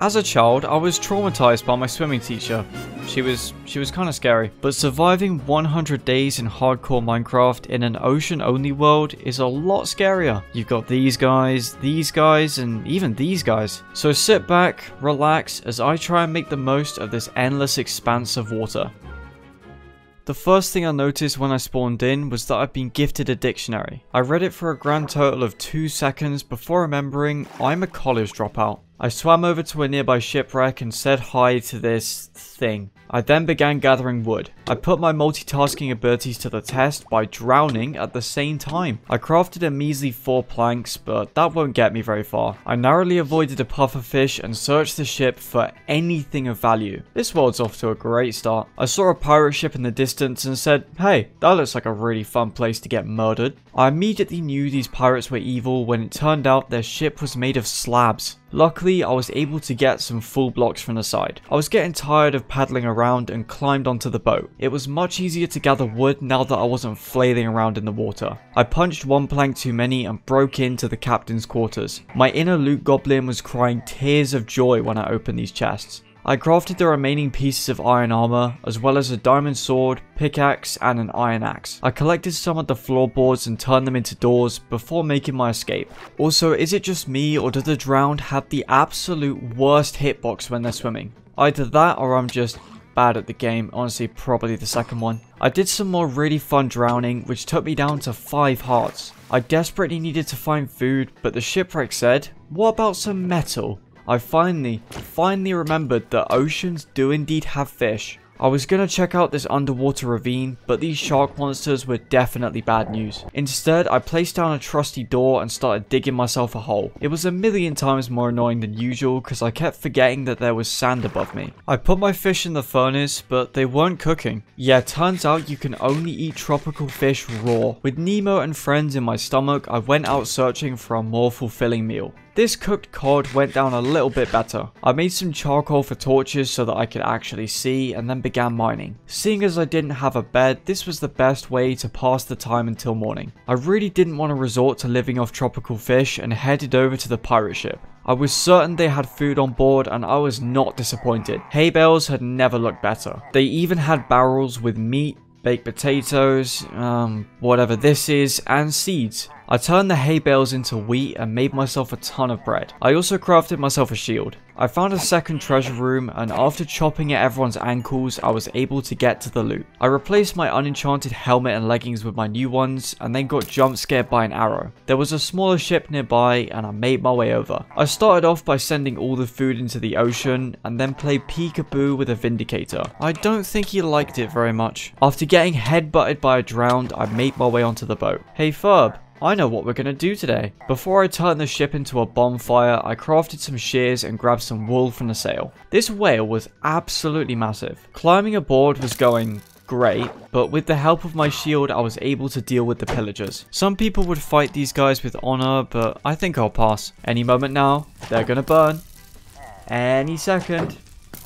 As a child, I was traumatized by my swimming teacher. She was she was kind of scary. But surviving 100 days in hardcore Minecraft in an ocean-only world is a lot scarier. You've got these guys, these guys, and even these guys. So sit back, relax, as I try and make the most of this endless expanse of water. The first thing I noticed when I spawned in was that I'd been gifted a dictionary. I read it for a grand total of 2 seconds before remembering I'm a college dropout. I swam over to a nearby shipwreck and said hi to this thing. I then began gathering wood. I put my multitasking abilities to the test by drowning at the same time. I crafted a measly 4 planks, but that won't get me very far. I narrowly avoided a pufferfish and searched the ship for anything of value. This world's off to a great start. I saw a pirate ship in the distance and said, hey, that looks like a really fun place to get murdered. I immediately knew these pirates were evil when it turned out their ship was made of slabs. Luckily, I was able to get some full blocks from the side. I was getting tired of paddling around and climbed onto the boat. It was much easier to gather wood now that I wasn't flailing around in the water. I punched one plank too many and broke into the captain's quarters. My inner loot goblin was crying tears of joy when I opened these chests. I crafted the remaining pieces of iron armor, as well as a diamond sword, pickaxe, and an iron axe. I collected some of the floorboards and turned them into doors before making my escape. Also, is it just me or do the drowned have the absolute worst hitbox when they're swimming? Either that or I'm just bad at the game, honestly probably the second one. I did some more really fun drowning which took me down to 5 hearts. I desperately needed to find food but the shipwreck said, what about some metal? I finally, finally remembered that oceans do indeed have fish. I was gonna check out this underwater ravine, but these shark monsters were definitely bad news. Instead, I placed down a trusty door and started digging myself a hole. It was a million times more annoying than usual because I kept forgetting that there was sand above me. I put my fish in the furnace, but they weren't cooking. Yeah, turns out you can only eat tropical fish raw. With Nemo and friends in my stomach, I went out searching for a more fulfilling meal. This cooked cod went down a little bit better. I made some charcoal for torches so that I could actually see and then began mining. Seeing as I didn't have a bed, this was the best way to pass the time until morning. I really didn't want to resort to living off tropical fish and headed over to the pirate ship. I was certain they had food on board and I was not disappointed. Hay bales had never looked better. They even had barrels with meat, baked potatoes, um, whatever this is, and seeds. I turned the hay bales into wheat and made myself a ton of bread. I also crafted myself a shield. I found a second treasure room and after chopping at everyone's ankles, I was able to get to the loot. I replaced my unenchanted helmet and leggings with my new ones and then got jump scared by an arrow. There was a smaller ship nearby and I made my way over. I started off by sending all the food into the ocean and then played peekaboo with a vindicator. I don't think he liked it very much. After getting headbutted by a drowned, I made my way onto the boat. Hey Ferb, I know what we're going to do today. Before I turn the ship into a bonfire, I crafted some shears and grabbed some wool from the sail. This whale was absolutely massive. Climbing aboard was going great, but with the help of my shield I was able to deal with the pillagers. Some people would fight these guys with honor, but I think I'll pass. Any moment now, they're gonna burn. Any second.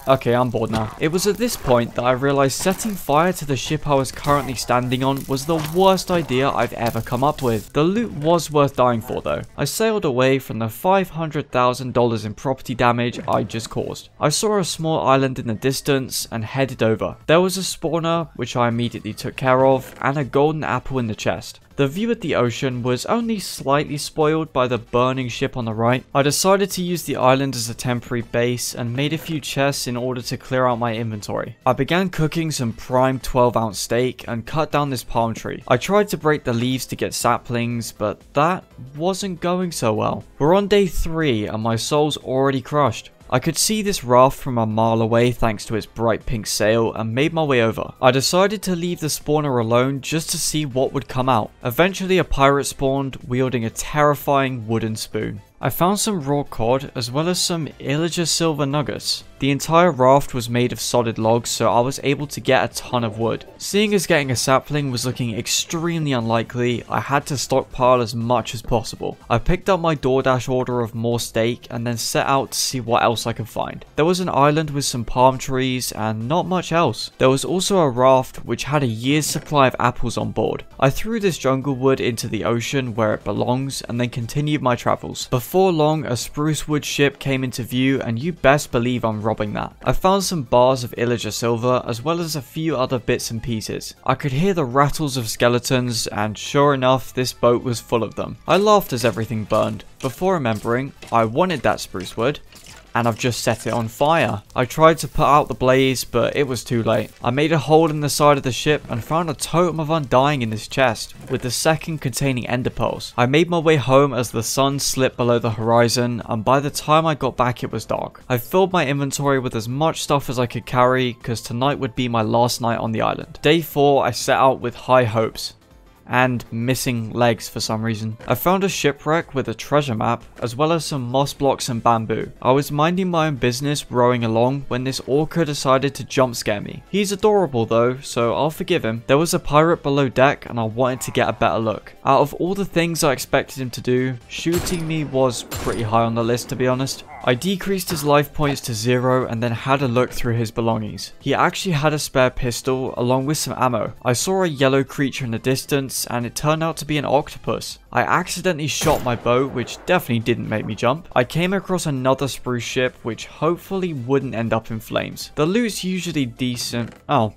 Okay, I'm bored now. It was at this point that I realized setting fire to the ship I was currently standing on was the worst idea I've ever come up with. The loot was worth dying for though. I sailed away from the $500,000 in property damage I just caused. I saw a small island in the distance and headed over. There was a spawner, which I immediately took care of, and a golden apple in the chest. The view at the ocean was only slightly spoiled by the burning ship on the right. I decided to use the island as a temporary base and made a few chests in order to clear out my inventory. I began cooking some prime 12 ounce steak and cut down this palm tree. I tried to break the leaves to get saplings, but that wasn't going so well. We're on day 3 and my soul's already crushed. I could see this raft from a mile away thanks to its bright pink sail and made my way over. I decided to leave the spawner alone just to see what would come out. Eventually a pirate spawned wielding a terrifying wooden spoon. I found some raw cod as well as some illager silver nuggets. The entire raft was made of solid logs so I was able to get a ton of wood. Seeing as getting a sapling was looking extremely unlikely, I had to stockpile as much as possible. I picked up my DoorDash order of more steak and then set out to see what else I could find. There was an island with some palm trees and not much else. There was also a raft which had a year's supply of apples on board. I threw this jungle wood into the ocean where it belongs and then continued my travels. Before Before long, a spruce wood ship came into view and you best believe I'm robbing that. I found some bars of Illager silver as well as a few other bits and pieces. I could hear the rattles of skeletons and sure enough this boat was full of them. I laughed as everything burned, before remembering I wanted that spruce wood and I've just set it on fire. I tried to put out the blaze, but it was too late. I made a hole in the side of the ship and found a totem of undying in this chest, with the second containing ender pearls. I made my way home as the sun slipped below the horizon, and by the time I got back it was dark. I filled my inventory with as much stuff as I could carry, because tonight would be my last night on the island. Day 4 I set out with high hopes and missing legs for some reason. I found a shipwreck with a treasure map, as well as some moss blocks and bamboo. I was minding my own business rowing along when this orca decided to jump scare me. He's adorable though, so I'll forgive him. There was a pirate below deck and I wanted to get a better look. Out of all the things I expected him to do, shooting me was pretty high on the list to be honest. I decreased his life points to zero and then had a look through his belongings. He actually had a spare pistol along with some ammo. I saw a yellow creature in the distance and it turned out to be an octopus. I accidentally shot my boat which definitely didn't make me jump. I came across another spruce ship which hopefully wouldn't end up in flames. The loot's usually decent. Oh,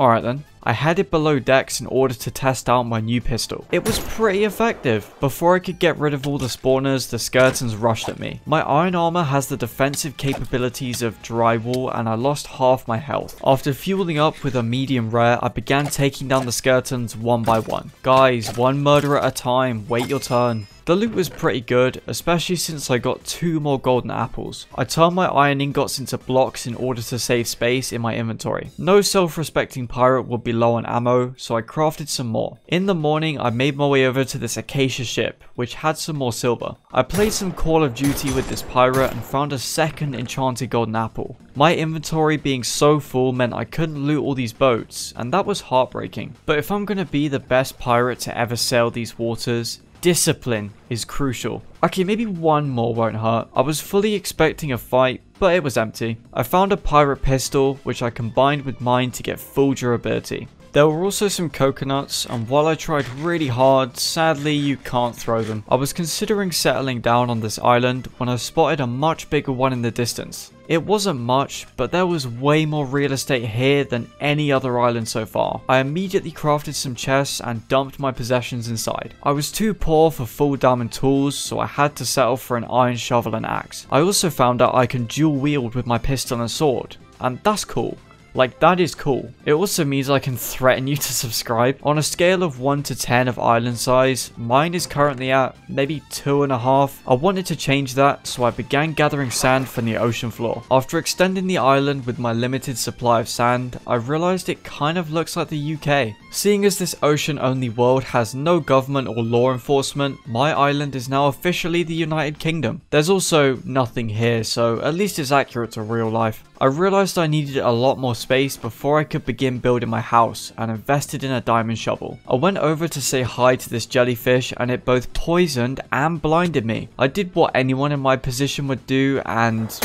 alright then. I headed below decks in order to test out my new pistol. It was pretty effective. Before I could get rid of all the spawners, the skeletons rushed at me. My iron armor has the defensive capabilities of drywall and I lost half my health. After fueling up with a medium rare, I began taking down the skeletons one by one. Guys, one murder at a time, wait your turn. The loot was pretty good, especially since I got two more golden apples. I turned my iron ingots into blocks in order to save space in my inventory. No self-respecting pirate would be low on ammo, so I crafted some more. In the morning, I made my way over to this acacia ship, which had some more silver. I played some Call of Duty with this pirate and found a second enchanted golden apple. My inventory being so full meant I couldn't loot all these boats, and that was heartbreaking. But if I'm gonna be the best pirate to ever sail these waters, discipline is crucial. Okay, maybe one more won't hurt. I was fully expecting a fight, but it was empty. I found a pirate pistol, which I combined with mine to get full durability. There were also some coconuts, and while I tried really hard, sadly you can't throw them. I was considering settling down on this island when I spotted a much bigger one in the distance. It wasn't much, but there was way more real estate here than any other island so far. I immediately crafted some chests and dumped my possessions inside. I was too poor for full diamond tools, so I had to settle for an iron shovel and axe. I also found out I can dual wield with my pistol and sword, and that's cool. Like, that is cool. It also means I can threaten you to subscribe. On a scale of 1 to 10 of island size, mine is currently at maybe 2.5. I wanted to change that, so I began gathering sand from the ocean floor. After extending the island with my limited supply of sand, I realized it kind of looks like the UK. Seeing as this ocean-only world has no government or law enforcement, my island is now officially the United Kingdom. There's also nothing here, so at least it's accurate to real life. I realized I needed a lot more space before I could begin building my house and invested in a diamond shovel. I went over to say hi to this jellyfish and it both poisoned and blinded me. I did what anyone in my position would do and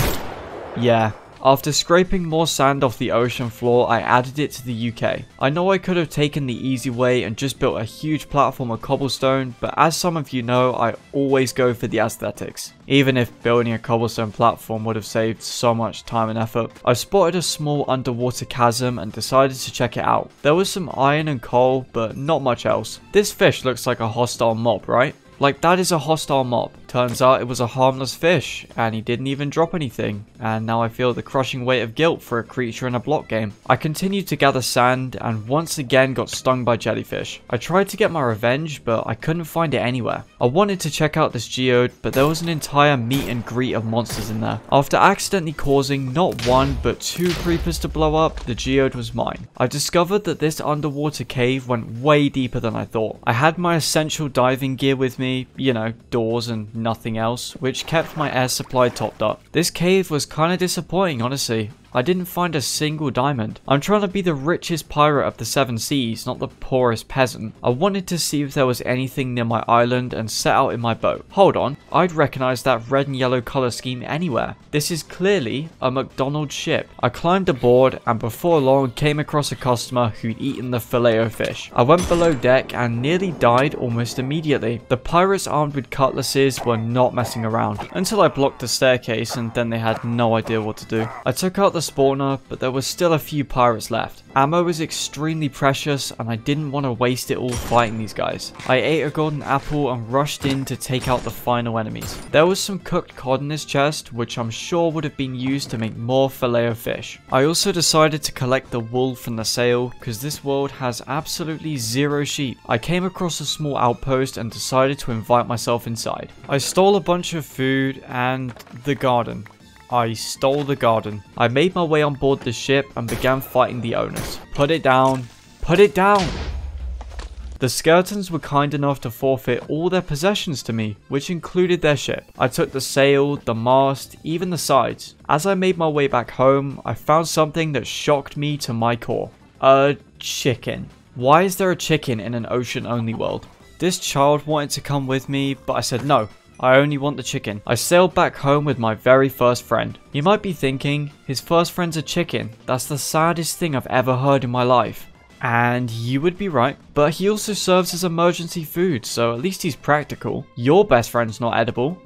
yeah, after scraping more sand off the ocean floor, I added it to the UK. I know I could have taken the easy way and just built a huge platform of cobblestone, but as some of you know, I always go for the aesthetics. Even if building a cobblestone platform would have saved so much time and effort. I spotted a small underwater chasm and decided to check it out. There was some iron and coal, but not much else. This fish looks like a hostile mob, right? Like that is a hostile mob. Turns out it was a harmless fish, and he didn't even drop anything, and now I feel the crushing weight of guilt for a creature in a block game. I continued to gather sand, and once again got stung by jellyfish. I tried to get my revenge, but I couldn't find it anywhere. I wanted to check out this geode, but there was an entire meet and greet of monsters in there. After accidentally causing not one, but two creepers to blow up, the geode was mine. I discovered that this underwater cave went way deeper than I thought. I had my essential diving gear with me, you know, doors and nothing else, which kept my air supply topped up. This cave was kinda disappointing honestly. I didn't find a single diamond. I'm trying to be the richest pirate of the seven seas, not the poorest peasant. I wanted to see if there was anything near my island and set out in my boat. Hold on, I'd recognize that red and yellow color scheme anywhere. This is clearly a McDonald's ship. I climbed aboard and before long came across a customer who'd eaten the filet o fish. I went below deck and nearly died almost immediately. The pirates armed with cutlasses were not messing around until I blocked the staircase and then they had no idea what to do. I took out the spawner, but there was still a few pirates left. Ammo is extremely precious and I didn't want to waste it all fighting these guys. I ate a golden apple and rushed in to take out the final enemies. There was some cooked cod in this chest, which I'm sure would have been used to make more filet of fish. I also decided to collect the wool from the sail, because this world has absolutely zero sheep. I came across a small outpost and decided to invite myself inside. I stole a bunch of food and the garden. I stole the garden. I made my way on board the ship and began fighting the owners. Put it down. Put it down! The skeletons were kind enough to forfeit all their possessions to me, which included their ship. I took the sail, the mast, even the sides. As I made my way back home, I found something that shocked me to my core. A chicken. Why is there a chicken in an ocean-only world? This child wanted to come with me, but I said no. I only want the chicken. I sailed back home with my very first friend. You might be thinking, his first friend's a chicken. That's the saddest thing I've ever heard in my life. And you would be right, but he also serves as emergency food, so at least he's practical. Your best friend's not edible.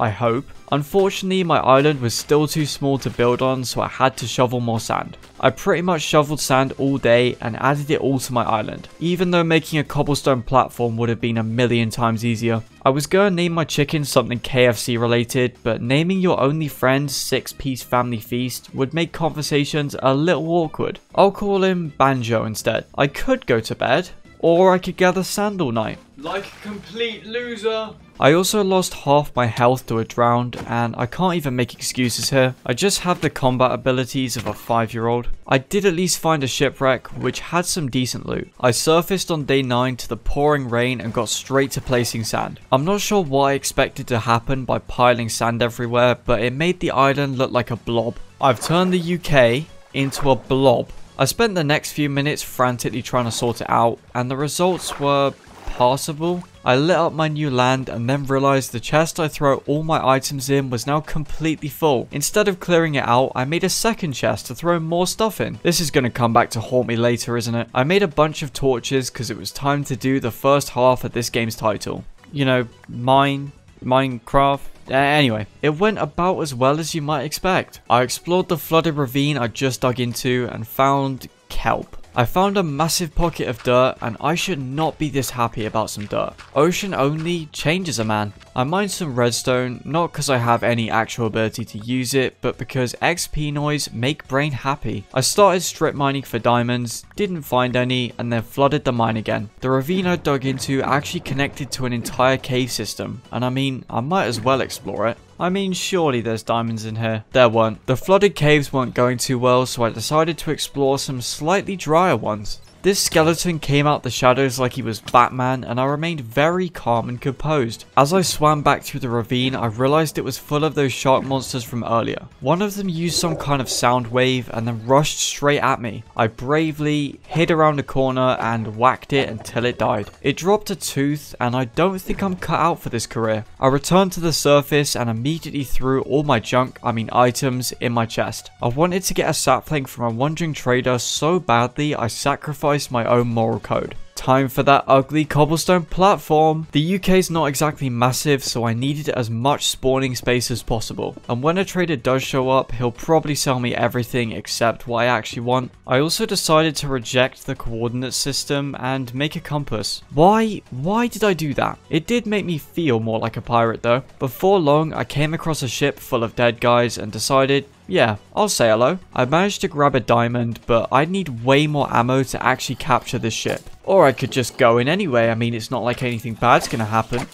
I hope. Unfortunately, my island was still too small to build on, so I had to shovel more sand. I pretty much shoveled sand all day and added it all to my island, even though making a cobblestone platform would have been a million times easier. I was gonna name my chicken something KFC related, but naming your only friend's six piece family feast would make conversations a little awkward. I'll call him Banjo instead. I could go to bed, or I could gather sand all night. Like a complete loser. I also lost half my health to a drowned, and I can't even make excuses here. I just have the combat abilities of a 5 year old. I did at least find a shipwreck, which had some decent loot. I surfaced on day 9 to the pouring rain and got straight to placing sand. I'm not sure what I expected to happen by piling sand everywhere, but it made the island look like a blob. I've turned the UK into a blob. I spent the next few minutes frantically trying to sort it out, and the results were passable. I lit up my new land and then realized the chest I throw all my items in was now completely full. Instead of clearing it out, I made a second chest to throw more stuff in. This is going to come back to haunt me later, isn't it? I made a bunch of torches because it was time to do the first half of this game's title. You know, mine, Minecraft. Anyway, it went about as well as you might expect. I explored the flooded ravine I just dug into and found kelp. I found a massive pocket of dirt and I should not be this happy about some dirt. Ocean only changes a man. I mined some redstone, not because I have any actual ability to use it, but because XP noise make brain happy. I started strip mining for diamonds, didn't find any, and then flooded the mine again. The ravine I dug into actually connected to an entire cave system, and I mean, I might as well explore it. I mean, surely there's diamonds in here. There weren't. The flooded caves weren't going too well, so I decided to explore some slightly drier ones. This skeleton came out the shadows like he was Batman and I remained very calm and composed. As I swam back through the ravine, I realized it was full of those shark monsters from earlier. One of them used some kind of sound wave and then rushed straight at me. I bravely hid around a corner and whacked it until it died. It dropped a tooth and I don't think I'm cut out for this career. I returned to the surface and immediately threw all my junk, I mean items, in my chest. I wanted to get a sapling from a wandering trader so badly I sacrificed my own moral code. Time for that ugly cobblestone platform. The UK is not exactly massive, so I needed as much spawning space as possible. And when a trader does show up, he'll probably sell me everything except what I actually want. I also decided to reject the coordinate system and make a compass. Why? Why did I do that? It did make me feel more like a pirate though. Before long, I came across a ship full of dead guys and decided, yeah, I'll say hello. I managed to grab a diamond, but I'd need way more ammo to actually capture this ship. Or I could just go in anyway, I mean it's not like anything bad's gonna happen.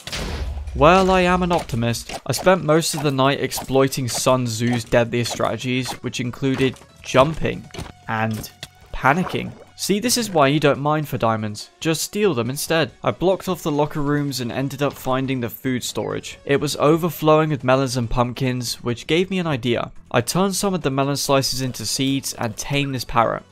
Well, I am an optimist. I spent most of the night exploiting Sun Tzu's deadliest strategies, which included jumping and panicking. See, this is why you don't mine for diamonds. Just steal them instead. I blocked off the locker rooms and ended up finding the food storage. It was overflowing with melons and pumpkins, which gave me an idea. I turned some of the melon slices into seeds and tamed this parrot.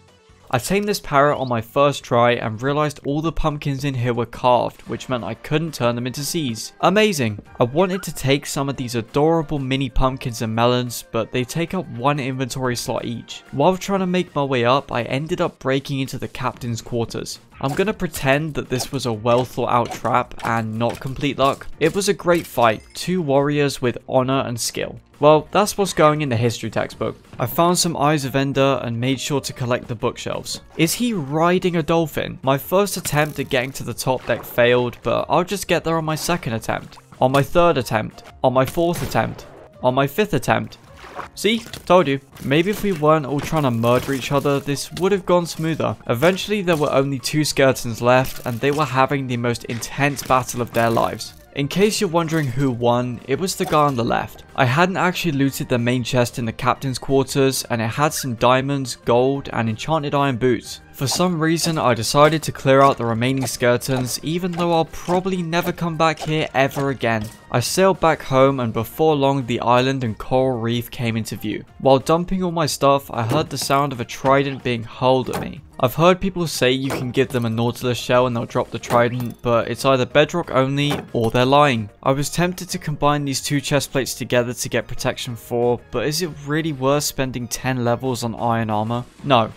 I tamed this parrot on my first try and realized all the pumpkins in here were carved, which meant I couldn't turn them into seeds. Amazing! I wanted to take some of these adorable mini pumpkins and melons, but they take up one inventory slot each. While trying to make my way up, I ended up breaking into the captain's quarters. I'm gonna pretend that this was a well thought out trap and not complete luck. It was a great fight, two warriors with honor and skill. Well, that's what's going in the history textbook. I found some Eyes of Ender and made sure to collect the bookshelves. Is he riding a dolphin? My first attempt at getting to the top deck failed, but I'll just get there on my second attempt. On my third attempt. On my fourth attempt. On my fifth attempt. See? Told you. Maybe if we weren't all trying to murder each other, this would have gone smoother. Eventually, there were only two skeletons left, and they were having the most intense battle of their lives. In case you're wondering who won, it was the guy on the left. I hadn't actually looted the main chest in the captain's quarters and it had some diamonds, gold and enchanted iron boots. For some reason I decided to clear out the remaining skeletons even though I'll probably never come back here ever again. I sailed back home and before long the island and coral reef came into view. While dumping all my stuff I heard the sound of a trident being hurled at me. I've heard people say you can give them a nautilus shell and they'll drop the trident but it's either bedrock only or they're lying. I was tempted to combine these two chest plates together to get protection 4 but is it really worth spending 10 levels on iron armor? No.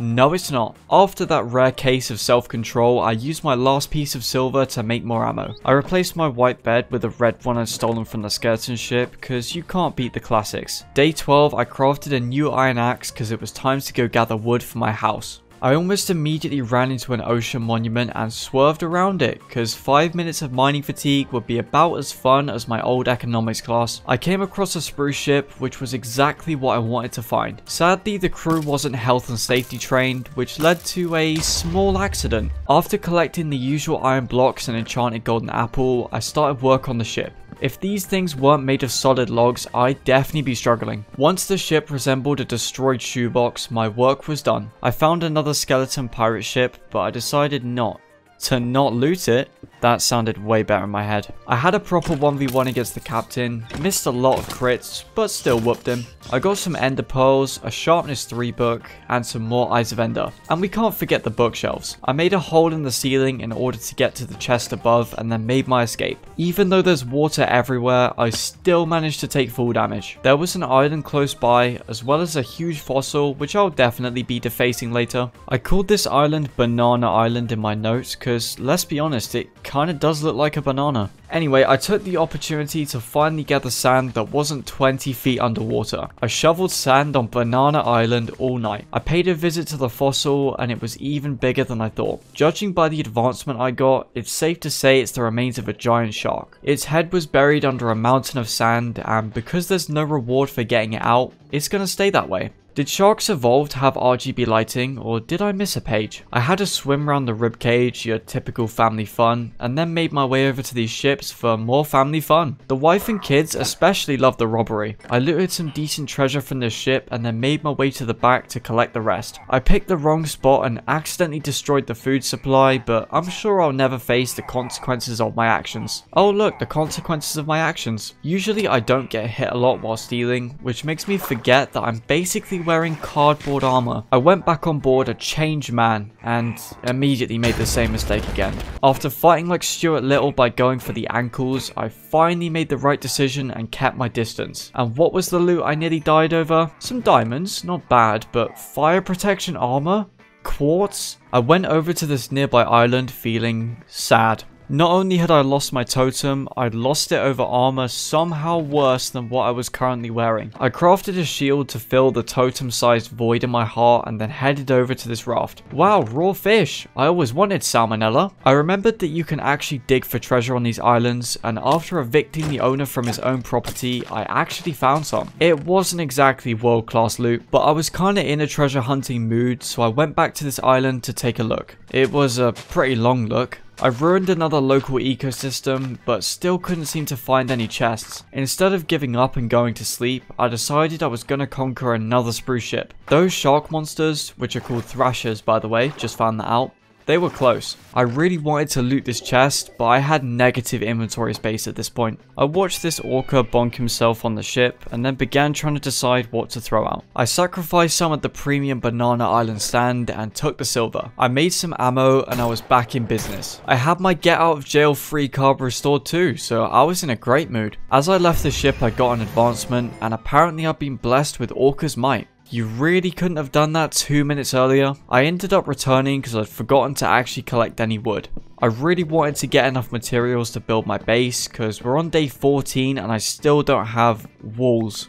No, it's not. After that rare case of self-control, I used my last piece of silver to make more ammo. I replaced my white bed with a red one I'd stolen from the skeleton ship, because you can't beat the classics. Day 12, I crafted a new iron axe because it was time to go gather wood for my house. I almost immediately ran into an ocean monument and swerved around it, cause 5 minutes of mining fatigue would be about as fun as my old economics class. I came across a spruce ship, which was exactly what I wanted to find. Sadly, the crew wasn't health and safety trained, which led to a small accident. After collecting the usual iron blocks and enchanted golden apple, I started work on the ship. If these things weren't made of solid logs, I'd definitely be struggling. Once the ship resembled a destroyed shoebox, my work was done. I found another skeleton pirate ship, but I decided not to not loot it. That sounded way better in my head. I had a proper 1v1 against the captain, missed a lot of crits, but still whooped him. I got some ender pearls, a sharpness 3 book, and some more eyes of ender. And we can't forget the bookshelves. I made a hole in the ceiling in order to get to the chest above and then made my escape. Even though there's water everywhere, I still managed to take full damage. There was an island close by, as well as a huge fossil, which I'll definitely be defacing later. I called this island Banana Island in my notes, because let's be honest, it kinda does look like a banana. Anyway, I took the opportunity to finally gather sand that wasn't 20 feet underwater. I shoveled sand on Banana Island all night. I paid a visit to the fossil and it was even bigger than I thought. Judging by the advancement I got, it's safe to say it's the remains of a giant shark. Its head was buried under a mountain of sand and because there's no reward for getting it out, it's gonna stay that way. Did sharks evolve to have RGB lighting, or did I miss a page? I had a swim around the ribcage, your typical family fun, and then made my way over to these ships for more family fun. The wife and kids especially loved the robbery. I looted some decent treasure from this ship and then made my way to the back to collect the rest. I picked the wrong spot and accidentally destroyed the food supply, but I'm sure I'll never face the consequences of my actions. Oh look, the consequences of my actions. Usually I don't get hit a lot while stealing, which makes me forget that I'm basically wearing cardboard armor. I went back on board a changed man and immediately made the same mistake again. After fighting like Stuart Little by going for the ankles, I finally made the right decision and kept my distance. And what was the loot I nearly died over? Some diamonds, not bad, but fire protection armor? Quartz? I went over to this nearby island feeling sad. Not only had I lost my totem, I'd lost it over armor somehow worse than what I was currently wearing. I crafted a shield to fill the totem-sized void in my heart and then headed over to this raft. Wow, raw fish! I always wanted salmonella. I remembered that you can actually dig for treasure on these islands, and after evicting the owner from his own property, I actually found some. It wasn't exactly world-class loot, but I was kinda in a treasure hunting mood, so I went back to this island to take a look. It was a pretty long look. I ruined another local ecosystem, but still couldn't seem to find any chests. Instead of giving up and going to sleep, I decided I was gonna conquer another spruce ship. Those shark monsters, which are called thrashers by the way, just found that out, they were close. I really wanted to loot this chest, but I had negative inventory space at this point. I watched this orca bonk himself on the ship, and then began trying to decide what to throw out. I sacrificed some at the premium Banana Island stand and took the silver. I made some ammo and I was back in business. I had my get out of jail free card restored too, so I was in a great mood. As I left the ship I got an advancement, and apparently I've been blessed with Orca's might. You really couldn't have done that two minutes earlier. I ended up returning because I'd forgotten to actually collect any wood. I really wanted to get enough materials to build my base because we're on day 14 and I still don't have walls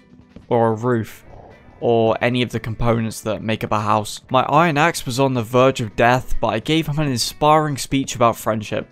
or a roof or any of the components that make up a house. My iron axe was on the verge of death but I gave him an inspiring speech about friendship.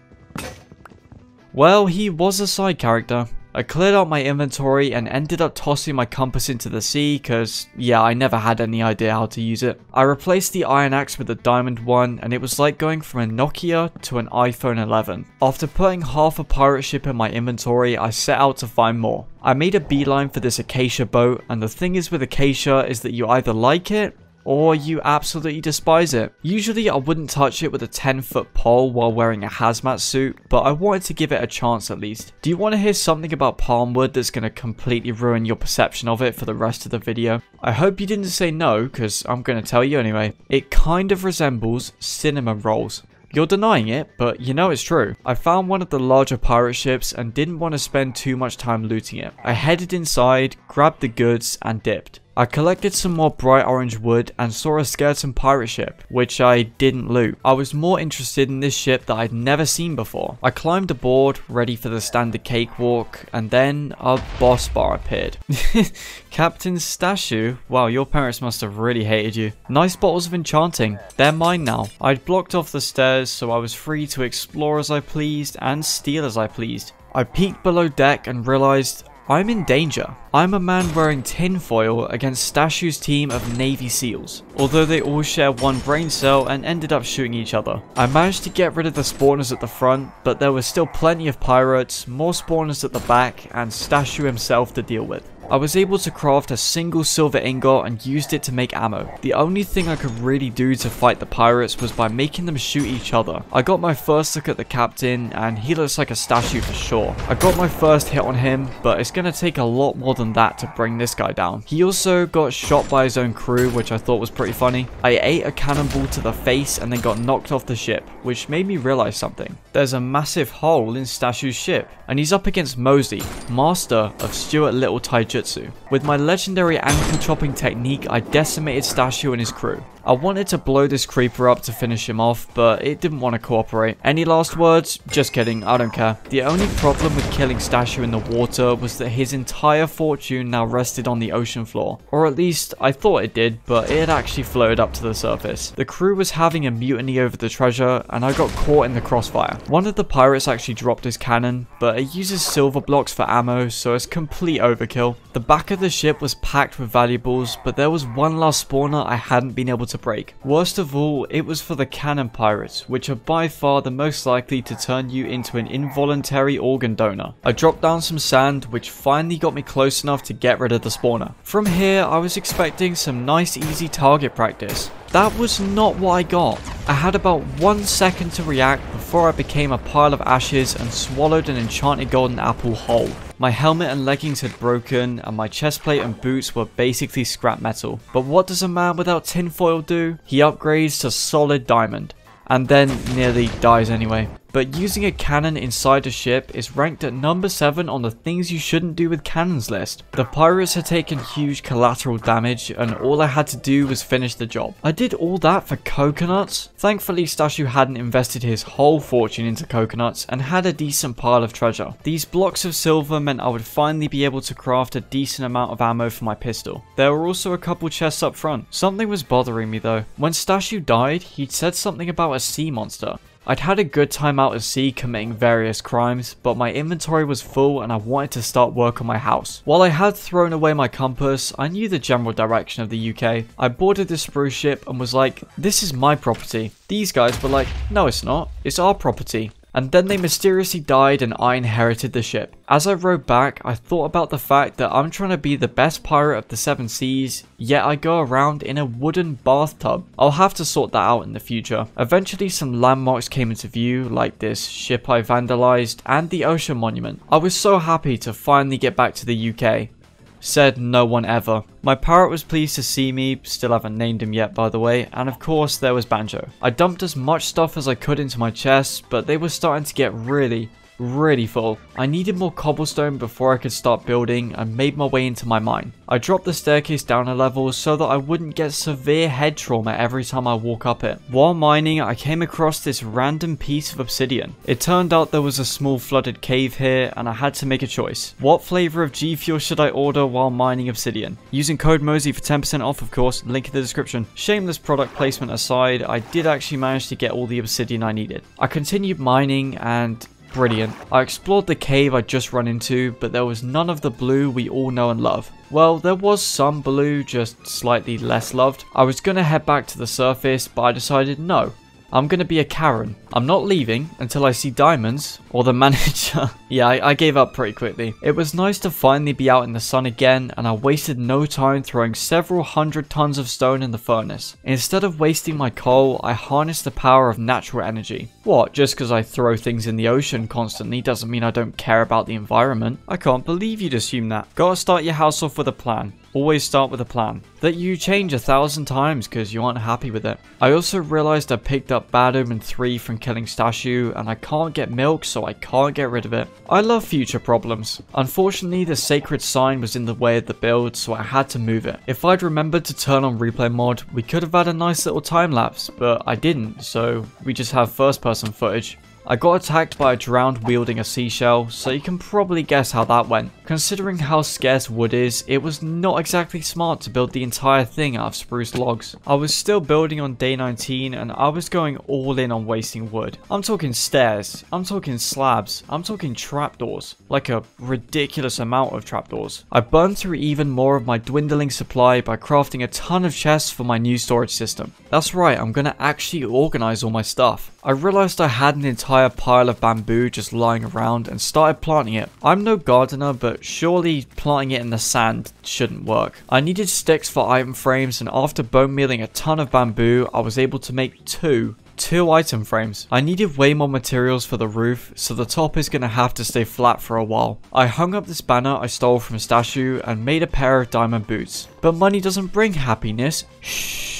Well, he was a side character. I cleared out my inventory and ended up tossing my compass into the sea because, yeah, I never had any idea how to use it. I replaced the iron axe with a diamond one and it was like going from a Nokia to an iPhone 11. After putting half a pirate ship in my inventory, I set out to find more. I made a beeline for this acacia boat and the thing is with acacia is that you either like it or you absolutely despise it. Usually I wouldn't touch it with a 10 foot pole while wearing a hazmat suit, but I wanted to give it a chance at least. Do you want to hear something about palm wood that's going to completely ruin your perception of it for the rest of the video? I hope you didn't say no, because I'm going to tell you anyway. It kind of resembles cinnamon rolls. You're denying it, but you know it's true. I found one of the larger pirate ships and didn't want to spend too much time looting it. I headed inside, grabbed the goods, and dipped. I collected some more bright orange wood and saw a skeleton pirate ship, which I didn't loot. I was more interested in this ship that I'd never seen before. I climbed aboard, ready for the standard cakewalk, and then a boss bar appeared. Captain Stashu, wow, your parents must have really hated you. Nice bottles of enchanting. They're mine now. I'd blocked off the stairs so I was free to explore as I pleased and steal as I pleased. I peeked below deck and realized I'm in danger. I'm a man wearing tinfoil against Stashu's team of Navy SEALs, although they all share one brain cell and ended up shooting each other. I managed to get rid of the spawners at the front, but there were still plenty of pirates, more spawners at the back, and Stashu himself to deal with. I was able to craft a single silver ingot and used it to make ammo. The only thing I could really do to fight the pirates was by making them shoot each other. I got my first look at the captain and he looks like a statue for sure. I got my first hit on him, but it's gonna take a lot more than that to bring this guy down. He also got shot by his own crew, which I thought was pretty funny. I ate a cannonball to the face and then got knocked off the ship, which made me realize something. There's a massive hole in Stashu's ship, and he's up against Mozi, master of Stuart Little Taijutsu Jutsu. With my legendary ankle chopping technique, I decimated Stashu and his crew. I wanted to blow this creeper up to finish him off, but it didn't want to cooperate. Any last words? Just kidding, I don't care. The only problem with killing Stashu in the water was that his entire fortune now rested on the ocean floor. Or at least, I thought it did, but it actually floated up to the surface. The crew was having a mutiny over the treasure, and I got caught in the crossfire. One of the pirates actually dropped his cannon, but it uses silver blocks for ammo, so it's complete overkill. The back of the ship was packed with valuables, but there was one last spawner I hadn't been able to break. Worst of all, it was for the cannon pirates, which are by far the most likely to turn you into an involuntary organ donor. I dropped down some sand, which finally got me close enough to get rid of the spawner. From here, I was expecting some nice easy target practice. That was not what I got. I had about one second to react before I became a pile of ashes and swallowed an enchanted golden apple whole. My helmet and leggings had broken and my chestplate and boots were basically scrap metal. But what does a man without tinfoil do? He upgrades to solid diamond and then nearly dies anyway but using a cannon inside a ship is ranked at number 7 on the things you shouldn't do with cannons list. The pirates had taken huge collateral damage and all I had to do was finish the job. I did all that for coconuts? Thankfully Stashu hadn't invested his whole fortune into coconuts and had a decent pile of treasure. These blocks of silver meant I would finally be able to craft a decent amount of ammo for my pistol. There were also a couple chests up front. Something was bothering me though. When Stashu died, he'd said something about a sea monster. I'd had a good time out at sea committing various crimes, but my inventory was full and I wanted to start work on my house. While I had thrown away my compass, I knew the general direction of the UK. I boarded the spruce ship and was like, this is my property. These guys were like, no it's not, it's our property. And then they mysteriously died and I inherited the ship. As I rode back, I thought about the fact that I'm trying to be the best pirate of the seven seas, yet I go around in a wooden bathtub. I'll have to sort that out in the future. Eventually some landmarks came into view, like this ship I vandalized and the ocean monument. I was so happy to finally get back to the UK. Said no one ever. My parrot was pleased to see me, still haven't named him yet by the way, and of course there was Banjo. I dumped as much stuff as I could into my chest, but they were starting to get really, really full. I needed more cobblestone before I could start building and made my way into my mine. I dropped the staircase down a level so that I wouldn't get severe head trauma every time I walk up it. While mining, I came across this random piece of obsidian. It turned out there was a small flooded cave here and I had to make a choice. What flavor of G Fuel should I order while mining obsidian? Using code MOZI for 10% off of course, link in the description. Shameless product placement aside, I did actually manage to get all the obsidian I needed. I continued mining and Brilliant. I explored the cave I just run into, but there was none of the blue we all know and love. Well, there was some blue, just slightly less loved. I was gonna head back to the surface, but I decided no. I'm gonna be a Karen. I'm not leaving until I see diamonds or the manager. yeah, I, I, gave up pretty quickly. It was nice to finally be out in the sun again and I wasted no time throwing several hundred tons of stone in the furnace. Instead of wasting my coal, I harnessed the power of natural energy. What, just because I throw things in the ocean constantly doesn't mean I don't care about the environment? I can't believe you'd assume that. Gotta start your house off with a plan. Always start with a plan that you change a thousand times because you aren't happy with it. I also realized I picked up Bad Omen 3 from killing Stashu and I can't get milk so I can't get rid of it. I love future problems. Unfortunately the sacred sign was in the way of the build so I had to move it. If I'd remembered to turn on replay mod we could have had a nice little time lapse but I didn't so we just have first person footage. I got attacked by a drowned wielding a seashell, so you can probably guess how that went. Considering how scarce wood is, it was not exactly smart to build the entire thing out of spruce logs. I was still building on day 19 and I was going all in on wasting wood. I'm talking stairs, I'm talking slabs, I'm talking trapdoors. Like a ridiculous amount of trapdoors. I burned through even more of my dwindling supply by crafting a ton of chests for my new storage system. That's right, I'm gonna actually organize all my stuff. I realized I had an entire pile of bamboo just lying around and started planting it. I'm no gardener, but surely planting it in the sand shouldn't work. I needed sticks for item frames and after bone mealing a ton of bamboo, I was able to make two two item frames. I needed way more materials for the roof, so the top is going to have to stay flat for a while. I hung up this banner I stole from Stashu and made a pair of diamond boots. But money doesn't bring happiness. Shh.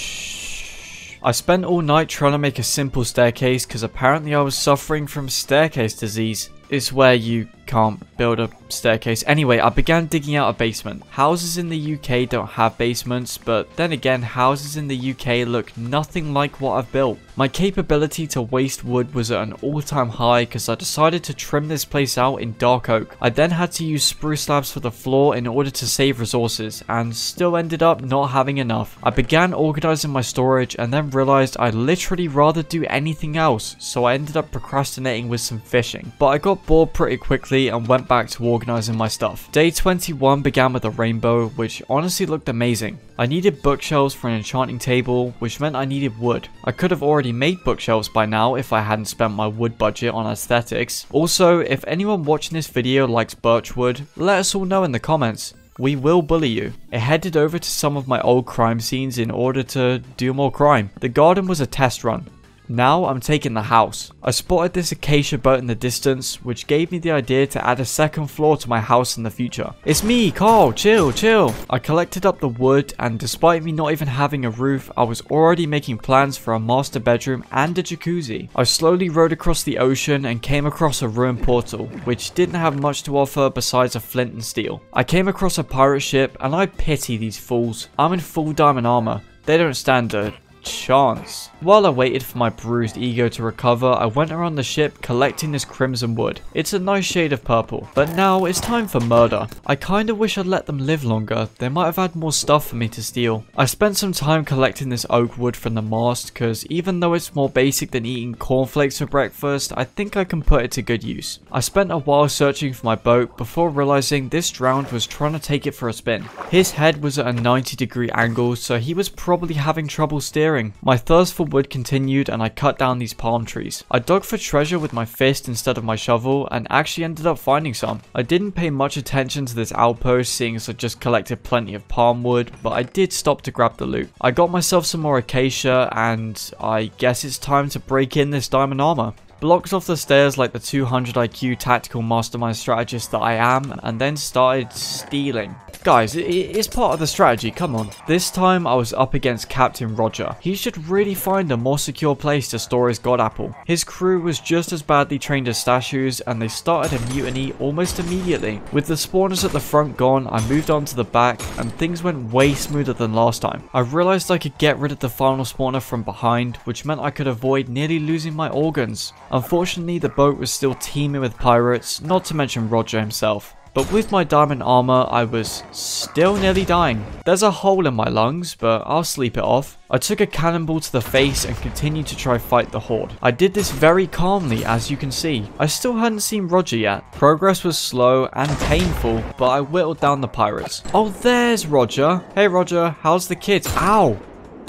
I spent all night trying to make a simple staircase because apparently I was suffering from staircase disease. It's where you can't build a staircase. Anyway, I began digging out a basement. Houses in the UK don't have basements, but then again, houses in the UK look nothing like what I've built. My capability to waste wood was at an all-time high because I decided to trim this place out in dark oak. I then had to use spruce slabs for the floor in order to save resources, and still ended up not having enough. I began organizing my storage and then realized I'd literally rather do anything else, so I ended up procrastinating with some fishing. But I got bored pretty quickly and went back to organising my stuff. Day 21 began with a rainbow, which honestly looked amazing. I needed bookshelves for an enchanting table, which meant I needed wood. I could have already made bookshelves by now if I hadn't spent my wood budget on aesthetics. Also, if anyone watching this video likes birchwood, let us all know in the comments we will bully you. I headed over to some of my old crime scenes in order to do more crime. The garden was a test run. Now I'm taking the house. I spotted this acacia boat in the distance, which gave me the idea to add a second floor to my house in the future. It's me, Carl, chill, chill. I collected up the wood and despite me not even having a roof, I was already making plans for a master bedroom and a jacuzzi. I slowly rode across the ocean and came across a ruined portal, which didn't have much to offer besides a flint and steel. I came across a pirate ship and I pity these fools. I'm in full diamond armor. They don't stand a chance. While I waited for my bruised ego to recover, I went around the ship collecting this crimson wood. It's a nice shade of purple. But now it's time for murder. I kinda wish I'd let them live longer. They might have had more stuff for me to steal. I spent some time collecting this oak wood from the mast because even though it's more basic than eating cornflakes for breakfast, I think I can put it to good use. I spent a while searching for my boat before realizing this drowned was trying to take it for a spin. His head was at a 90 degree angle so he was probably having trouble steering clearing. My thirst for wood continued and I cut down these palm trees. I dug for treasure with my fist instead of my shovel and actually ended up finding some. I didn't pay much attention to this outpost seeing as I just collected plenty of palm wood, but I did stop to grab the loot. I got myself some more acacia and I guess it's time to break in this diamond armor blocked off the stairs like the 200 IQ tactical mastermind strategist that I am, and then started stealing. Guys, it's part of the strategy, come on. This time I was up against Captain Roger. He should really find a more secure place to store his god apple. His crew was just as badly trained as Stashu's and they started a mutiny almost immediately. With the spawners at the front gone, I moved on to the back and things went way smoother than last time. I realized I could get rid of the final spawner from behind, which meant I could avoid nearly losing my organs. Unfortunately, the boat was still teeming with pirates, not to mention Roger himself. But with my diamond armor, I was still nearly dying. There's a hole in my lungs, but I'll sleep it off. I took a cannonball to the face and continued to try fight the horde. I did this very calmly, as you can see. I still hadn't seen Roger yet. Progress was slow and painful, but I whittled down the pirates. Oh, there's Roger. Hey, Roger, how's the kids? Ow!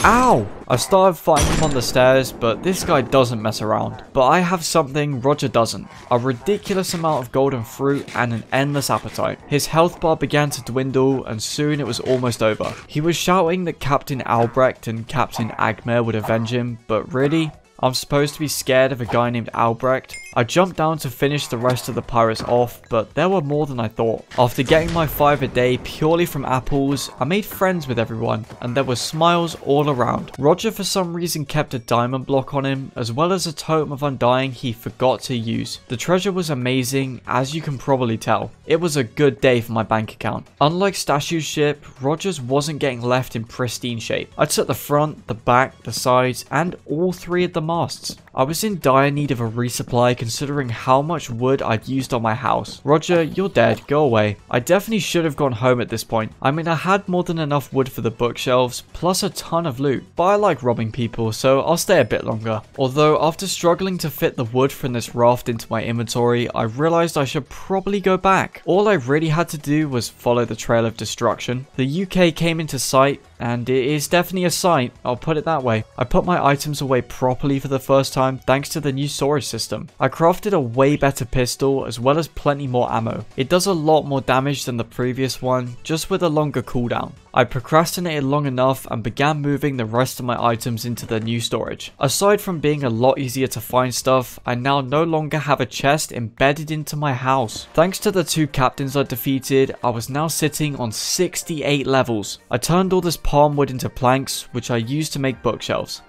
Ow! I started fighting him on the stairs, but this guy doesn't mess around. But I have something Roger doesn't. A ridiculous amount of golden fruit and an endless appetite. His health bar began to dwindle and soon it was almost over. He was shouting that Captain Albrecht and Captain Agmer would avenge him, but really, I'm supposed to be scared of a guy named Albrecht. I jumped down to finish the rest of the pirates off, but there were more than I thought. After getting my 5 a day purely from apples, I made friends with everyone, and there were smiles all around. Roger for some reason kept a diamond block on him, as well as a totem of undying he forgot to use. The treasure was amazing, as you can probably tell. It was a good day for my bank account. Unlike Stashu's ship, Roger's wasn't getting left in pristine shape. I took the front, the back, the sides, and all three of the masts. I was in dire need of a resupply considering how much wood I'd used on my house. Roger, you're dead, go away. I definitely should have gone home at this point. I mean I had more than enough wood for the bookshelves, plus a ton of loot. But I like robbing people, so I'll stay a bit longer. Although after struggling to fit the wood from this raft into my inventory, I realized I should probably go back. All I really had to do was follow the trail of destruction. The UK came into sight, and it is definitely a sight, I'll put it that way. I put my items away properly for the first time thanks to the new storage system. I crafted a way better pistol as well as plenty more ammo. It does a lot more damage than the previous one, just with a longer cooldown. I procrastinated long enough and began moving the rest of my items into the new storage. Aside from being a lot easier to find stuff, I now no longer have a chest embedded into my house. Thanks to the two captains I defeated, I was now sitting on 68 levels. I turned all this palm wood into planks, which I used to make bookshelves.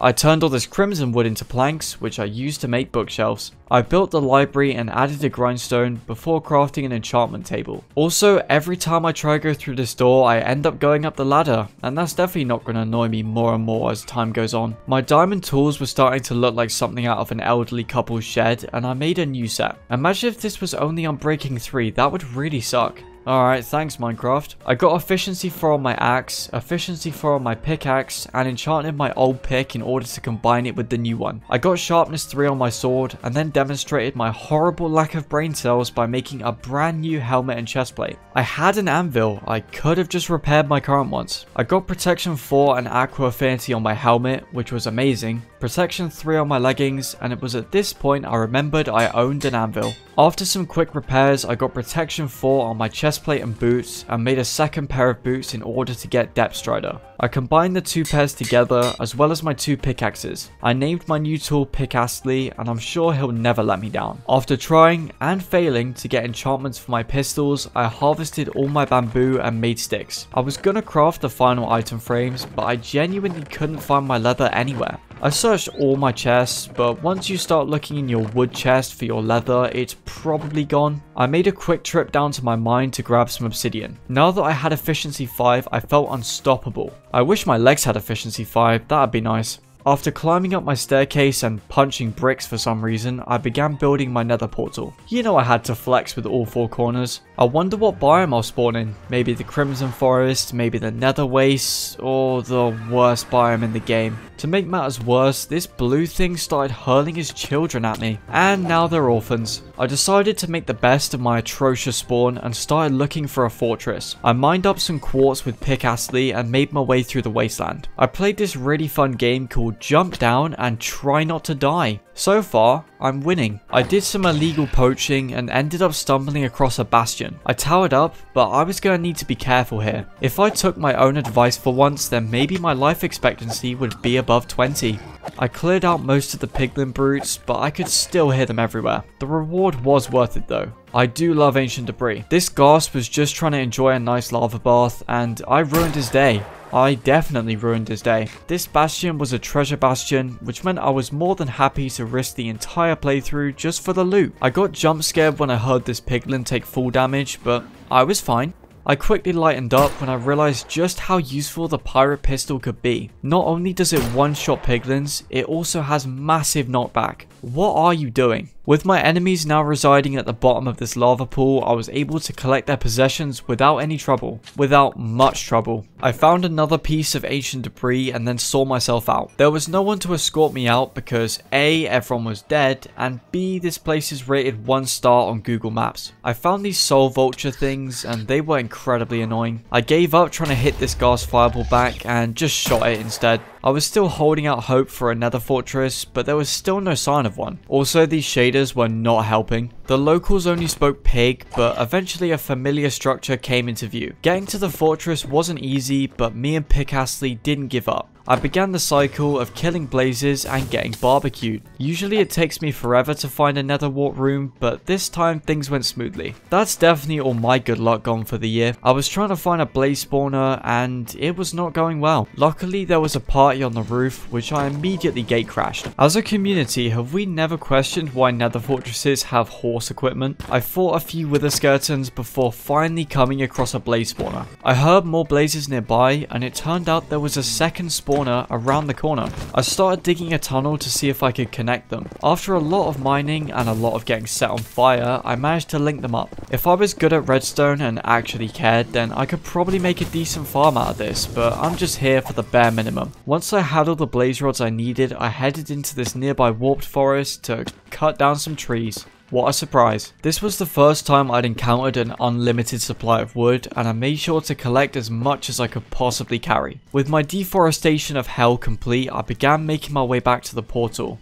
I turned all this crimson wood into planks, which I used to make bookshelves. I built the library and added a grindstone before crafting an enchantment table. Also, every time I try to go through this door, I end up going up the ladder, and that's definitely not going to annoy me more and more as time goes on. My diamond tools were starting to look like something out of an elderly couple's shed, and I made a new set. Imagine if this was only Unbreaking 3, that would really suck. Alright, thanks Minecraft. I got efficiency 4 on my axe, efficiency 4 on my pickaxe, and enchanted my old pick in order to combine it with the new one. I got sharpness 3 on my sword, and then demonstrated my horrible lack of brain cells by making a brand new helmet and chestplate. I had an anvil, I could have just repaired my current ones. I got protection 4 and aqua affinity on my helmet, which was amazing, protection 3 on my leggings, and it was at this point I remembered I owned an anvil. After some quick repairs, I got protection 4 on my chestplate and boots, and made a second pair of boots in order to get depth strider. I combined the two pairs together, as well as my two pickaxes. I named my new tool Pickastley, and I'm sure he'll never let me down. After trying and failing to get enchantments for my pistols, I harvested all my bamboo and made sticks. I was gonna craft the final item frames, but I genuinely couldn't find my leather anywhere. I searched all my chests, but once you start looking in your wood chest for your leather, it's probably gone. I made a quick trip down to my mine to grab some obsidian. Now that I had efficiency 5, I felt unstoppable. I wish my legs had efficiency 5, that'd be nice. After climbing up my staircase and punching bricks for some reason, I began building my nether portal. You know I had to flex with all four corners. I wonder what biome I'll spawn in. Maybe the Crimson Forest, maybe the Nether Wastes, or the worst biome in the game. To make matters worse, this blue thing started hurling his children at me, and now they're orphans. I decided to make the best of my atrocious spawn and started looking for a fortress. I mined up some quartz with Picastle and made my way through the wasteland. I played this really fun game called Jump Down and Try Not to Die. So far, I'm winning. I did some illegal poaching and ended up stumbling across a bastion. I towered up, but I was going to need to be careful here. If I took my own advice for once, then maybe my life expectancy would be above 20. I cleared out most of the piglin brutes, but I could still hear them everywhere. The reward was worth it though. I do love ancient debris. This Ghast was just trying to enjoy a nice lava bath, and I ruined his day. I definitely ruined his day. This bastion was a treasure bastion, which meant I was more than happy to risk the entire playthrough just for the loot. I got jump scared when I heard this piglin take full damage, but I was fine. I quickly lightened up when I realized just how useful the pirate pistol could be. Not only does it one-shot piglins, it also has massive knockback. What are you doing? With my enemies now residing at the bottom of this lava pool, I was able to collect their possessions without any trouble. Without much trouble. I found another piece of ancient debris and then saw myself out. There was no one to escort me out because A, everyone was dead, and B, this place is rated 1 star on Google Maps. I found these soul vulture things and they were incredibly annoying. I gave up trying to hit this Ghast fireball back and just shot it instead. I was still holding out hope for another fortress, but there was still no sign of one. Also, these shaders were not helping. The locals only spoke pig, but eventually a familiar structure came into view. Getting to the fortress wasn't easy, but me and Picastle didn't give up. I began the cycle of killing blazes and getting barbecued. Usually it takes me forever to find a nether wart room, but this time things went smoothly. That's definitely all my good luck gone for the year. I was trying to find a blaze spawner and it was not going well. Luckily there was a party on the roof which I immediately gate crashed. As a community have we never questioned why nether fortresses have horse equipment? I fought a few wither skeletons before finally coming across a blaze spawner. I heard more blazes nearby and it turned out there was a second spawner spawner around the corner. I started digging a tunnel to see if I could connect them. After a lot of mining and a lot of getting set on fire, I managed to link them up. If I was good at redstone and actually cared, then I could probably make a decent farm out of this, but I'm just here for the bare minimum. Once I had all the blaze rods I needed, I headed into this nearby warped forest to cut down some trees. What a surprise. This was the first time I'd encountered an unlimited supply of wood and I made sure to collect as much as I could possibly carry. With my deforestation of hell complete, I began making my way back to the portal.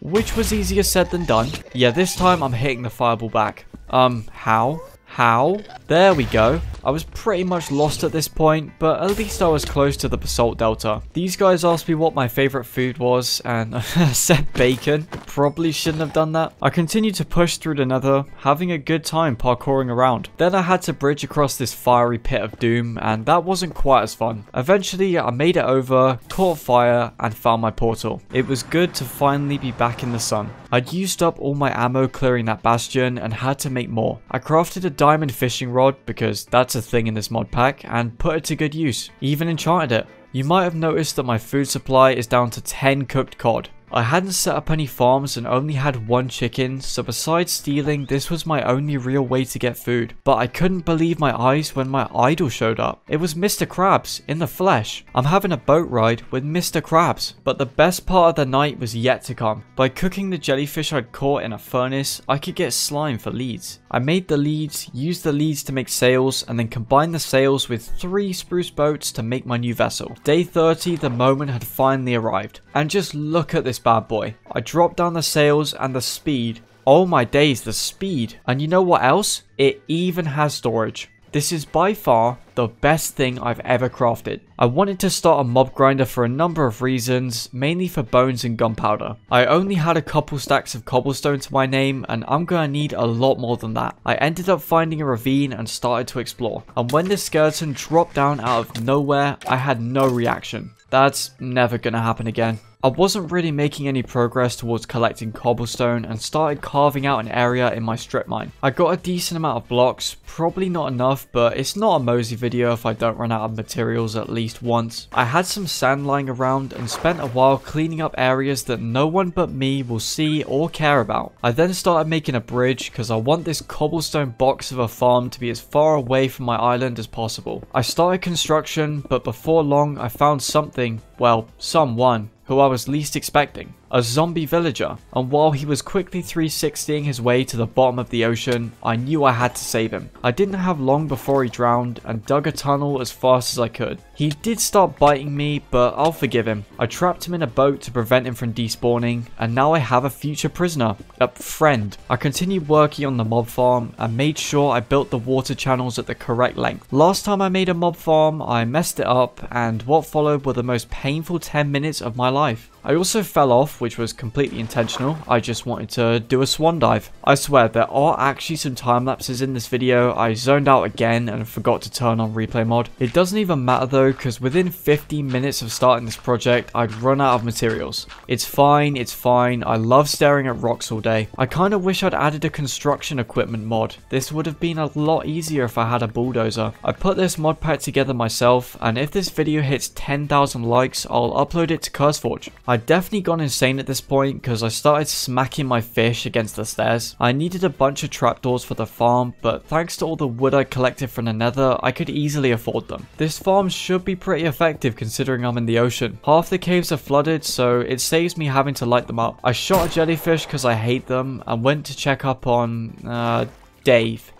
Which was easier said than done. Yeah, this time I'm hitting the fireball back. Um, how? How? There we go. I was pretty much lost at this point, but at least I was close to the Basalt Delta. These guys asked me what my favourite food was, and I said bacon. Probably shouldn't have done that. I continued to push through the nether, having a good time parkouring around. Then I had to bridge across this fiery pit of doom, and that wasn't quite as fun. Eventually, I made it over, caught fire, and found my portal. It was good to finally be back in the sun. I'd used up all my ammo clearing that bastion and had to make more. I crafted a diamond fishing rod because that's a thing in this mod pack and put it to good use. Even enchanted it. You might have noticed that my food supply is down to 10 cooked cod. I hadn't set up any farms and only had one chicken, so besides stealing, this was my only real way to get food. But I couldn't believe my eyes when my idol showed up. It was Mr. Krabs, in the flesh. I'm having a boat ride with Mr. Krabs. But the best part of the night was yet to come. By cooking the jellyfish I'd caught in a furnace, I could get slime for leads. I made the leads, used the leads to make sails, and then combined the sails with three spruce boats to make my new vessel. Day 30, the moment had finally arrived. And just look at this bad boy. I dropped down the sails and the speed. Oh my days, the speed. And you know what else? It even has storage. This is by far the best thing I've ever crafted. I wanted to start a mob grinder for a number of reasons, mainly for bones and gunpowder. I only had a couple stacks of cobblestone to my name and I'm gonna need a lot more than that. I ended up finding a ravine and started to explore. And when this skeleton dropped down out of nowhere, I had no reaction. That's never gonna happen again. I wasn't really making any progress towards collecting cobblestone and started carving out an area in my strip mine. I got a decent amount of blocks, probably not enough, but it's not a Mozi video if I don't run out of materials at least once. I had some sand lying around and spent a while cleaning up areas that no one but me will see or care about. I then started making a bridge because I want this cobblestone box of a farm to be as far away from my island as possible. I started construction, but before long I found something well, someone who I was least expecting a zombie villager, and while he was quickly 360ing his way to the bottom of the ocean, I knew I had to save him. I didn't have long before he drowned and dug a tunnel as fast as I could. He did start biting me, but I'll forgive him. I trapped him in a boat to prevent him from despawning, and now I have a future prisoner, a friend. I continued working on the mob farm and made sure I built the water channels at the correct length. Last time I made a mob farm, I messed it up, and what followed were the most painful 10 minutes of my life. I also fell off, which was completely intentional. I just wanted to do a swan dive. I swear, there are actually some time lapses in this video. I zoned out again and forgot to turn on replay mod. It doesn't even matter though, because within 15 minutes of starting this project, I'd run out of materials. It's fine, it's fine. I love staring at rocks all day. I kind of wish I'd added a construction equipment mod. This would have been a lot easier if I had a bulldozer. I put this mod pack together myself, and if this video hits 10,000 likes, I'll upload it to CurseForge. I'd definitely gone insane at this point because I started smacking my fish against the stairs. I needed a bunch of trapdoors for the farm, but thanks to all the wood I collected from the nether, I could easily afford them. This farm should be pretty effective considering I'm in the ocean. Half the caves are flooded, so it saves me having to light them up. I shot a jellyfish because I hate them and went to check up on, uh, Dave.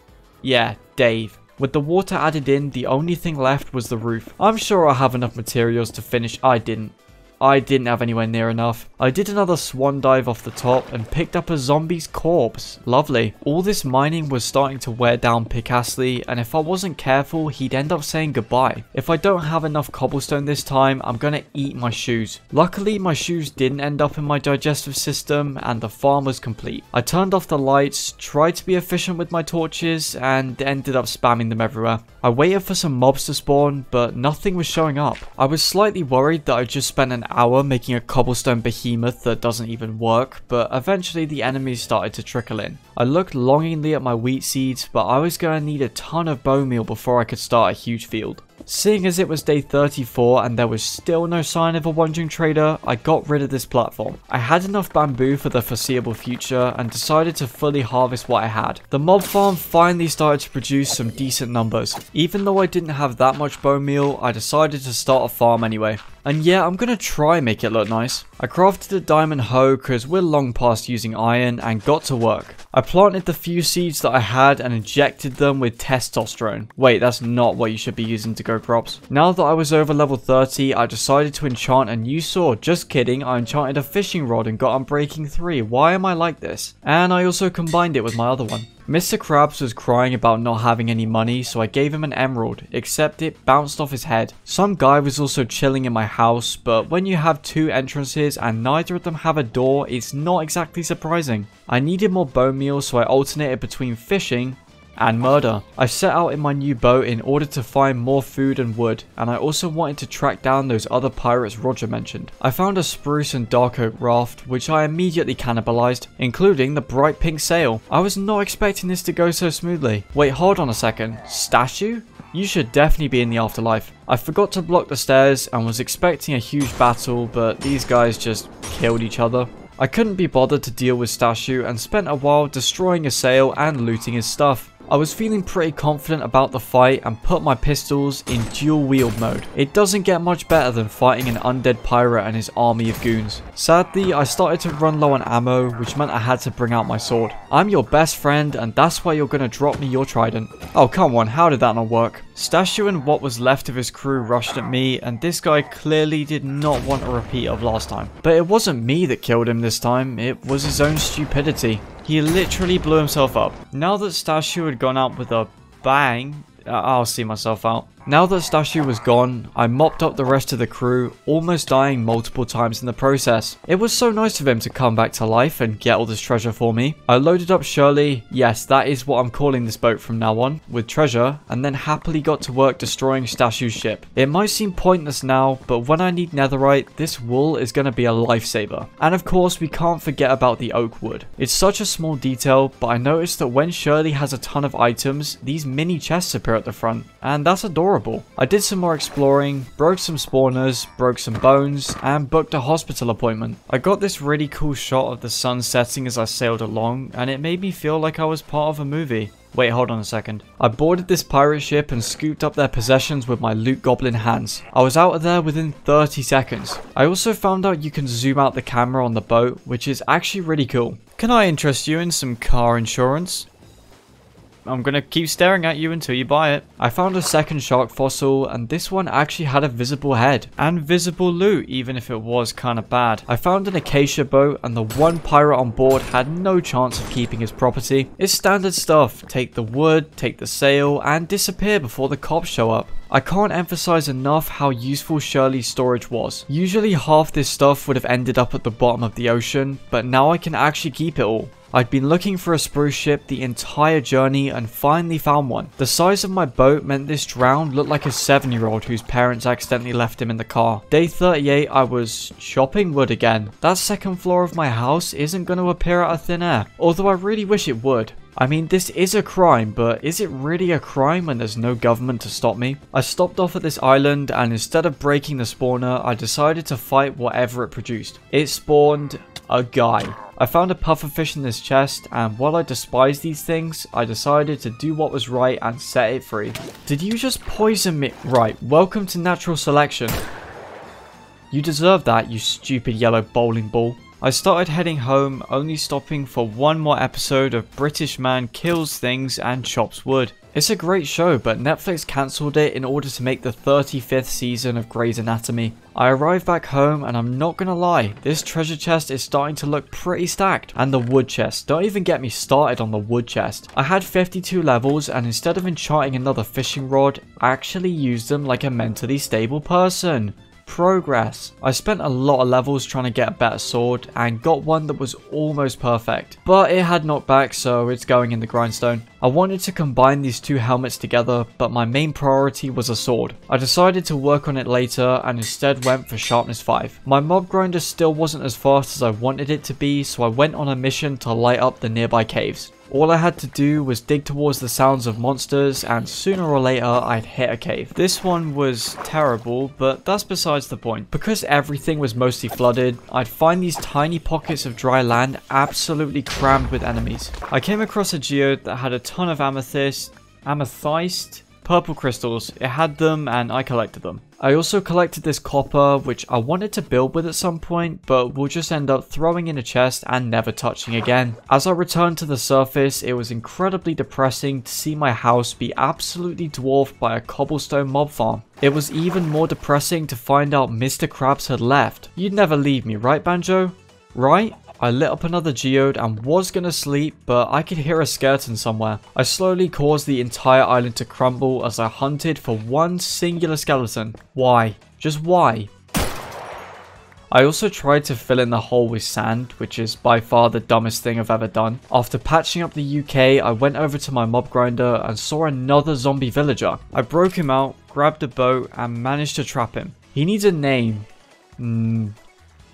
Yeah, Dave. With the water added in, the only thing left was the roof. I'm sure I'll have enough materials to finish. I didn't. I didn't have anywhere near enough. I did another swan dive off the top and picked up a zombie's corpse. Lovely. All this mining was starting to wear down Picastle and if I wasn't careful he'd end up saying goodbye. If I don't have enough cobblestone this time I'm gonna eat my shoes. Luckily my shoes didn't end up in my digestive system and the farm was complete. I turned off the lights, tried to be efficient with my torches and ended up spamming them everywhere. I waited for some mobs to spawn but nothing was showing up. I was slightly worried that I just spent an hour making a cobblestone behemoth that doesn't even work, but eventually the enemies started to trickle in. I looked longingly at my wheat seeds, but I was going to need a ton of bone meal before I could start a huge field. Seeing as it was day 34 and there was still no sign of a wandering trader, I got rid of this platform. I had enough bamboo for the foreseeable future and decided to fully harvest what I had. The mob farm finally started to produce some decent numbers. Even though I didn't have that much bone meal, I decided to start a farm anyway. And yeah, I'm gonna try make it look nice. I crafted a diamond hoe because we're long past using iron and got to work. I planted the few seeds that I had and injected them with testosterone. Wait, that's not what you should be using to grow crops. Now that I was over level 30, I decided to enchant a new sword. Just kidding, I enchanted a fishing rod and got Unbreaking 3. Why am I like this? And I also combined it with my other one. Mr. Krabs was crying about not having any money, so I gave him an emerald, except it bounced off his head. Some guy was also chilling in my house, but when you have two entrances and neither of them have a door, it's not exactly surprising. I needed more bone meal, so I alternated between fishing and murder. I set out in my new boat in order to find more food and wood, and I also wanted to track down those other pirates Roger mentioned. I found a spruce and dark oak raft, which I immediately cannibalized, including the bright pink sail. I was not expecting this to go so smoothly. Wait, hold on a second. Stashu? You should definitely be in the afterlife. I forgot to block the stairs and was expecting a huge battle, but these guys just killed each other. I couldn't be bothered to deal with Stashu and spent a while destroying his sail and looting his stuff. I was feeling pretty confident about the fight and put my pistols in dual wield mode. It doesn't get much better than fighting an undead pirate and his army of goons. Sadly, I started to run low on ammo, which meant I had to bring out my sword. I'm your best friend and that's why you're gonna drop me your trident. Oh come on, how did that not work? Stashu and what was left of his crew rushed at me and this guy clearly did not want a repeat of last time. But it wasn't me that killed him this time, it was his own stupidity. He literally blew himself up. Now that Stashu had gone out with a bang, uh, I'll see myself out. Now that Stashu was gone, I mopped up the rest of the crew, almost dying multiple times in the process. It was so nice of him to come back to life and get all this treasure for me. I loaded up Shirley, yes that is what I'm calling this boat from now on, with treasure, and then happily got to work destroying Stashu's ship. It might seem pointless now, but when I need netherite, this wool is going to be a lifesaver. And of course we can't forget about the oak wood. It's such a small detail, but I noticed that when Shirley has a ton of items, these mini chests appear at the front, and that's adorable horrible. I did some more exploring, broke some spawners, broke some bones, and booked a hospital appointment. I got this really cool shot of the sun setting as I sailed along, and it made me feel like I was part of a movie. Wait, hold on a second. I boarded this pirate ship and scooped up their possessions with my loot goblin hands. I was out of there within 30 seconds. I also found out you can zoom out the camera on the boat, which is actually really cool. Can I interest you in some car insurance? I'm gonna keep staring at you until you buy it. I found a second shark fossil and this one actually had a visible head and visible loot even if it was kinda bad. I found an acacia boat and the one pirate on board had no chance of keeping his property. It's standard stuff, take the wood, take the sail and disappear before the cops show up. I can't emphasize enough how useful Shirley's storage was. Usually half this stuff would have ended up at the bottom of the ocean, but now I can actually keep it all. I'd been looking for a spruce ship the entire journey and finally found one. The size of my boat meant this drowned looked like a 7 year old whose parents accidentally left him in the car. Day 38 I was chopping wood again. That second floor of my house isn't going to appear out of thin air, although I really wish it would. I mean, this is a crime, but is it really a crime when there's no government to stop me? I stopped off at this island and instead of breaking the spawner, I decided to fight whatever it produced. It spawned a guy. I found a pufferfish in this chest, and while I despise these things, I decided to do what was right and set it free. Did you just poison me? Right, welcome to natural selection. You deserve that, you stupid yellow bowling ball. I started heading home, only stopping for one more episode of British Man Kills Things and Chops Wood. It's a great show, but Netflix cancelled it in order to make the 35th season of Grey's Anatomy. I arrived back home and I'm not gonna lie, this treasure chest is starting to look pretty stacked. And the wood chest, don't even get me started on the wood chest. I had 52 levels and instead of enchanting another fishing rod, I actually used them like a mentally stable person progress. I spent a lot of levels trying to get a better sword and got one that was almost perfect, but it had knockback so it's going in the grindstone. I wanted to combine these two helmets together, but my main priority was a sword. I decided to work on it later and instead went for sharpness 5. My mob grinder still wasn't as fast as I wanted it to be, so I went on a mission to light up the nearby caves. All I had to do was dig towards the sounds of monsters and sooner or later I'd hit a cave. This one was terrible, but that's besides the point. Because everything was mostly flooded, I'd find these tiny pockets of dry land absolutely crammed with enemies. I came across a geode that had a ton of amethyst, amethyst, purple crystals. It had them and I collected them. I also collected this copper, which I wanted to build with at some point, but will just end up throwing in a chest and never touching again. As I returned to the surface, it was incredibly depressing to see my house be absolutely dwarfed by a cobblestone mob farm. It was even more depressing to find out Mr. Krabs had left. You'd never leave me, right Banjo? Right? I lit up another geode and was gonna sleep, but I could hear a skeleton somewhere. I slowly caused the entire island to crumble as I hunted for one singular skeleton. Why? Just why? I also tried to fill in the hole with sand, which is by far the dumbest thing I've ever done. After patching up the UK, I went over to my mob grinder and saw another zombie villager. I broke him out, grabbed a boat, and managed to trap him. He needs a name. Hmm.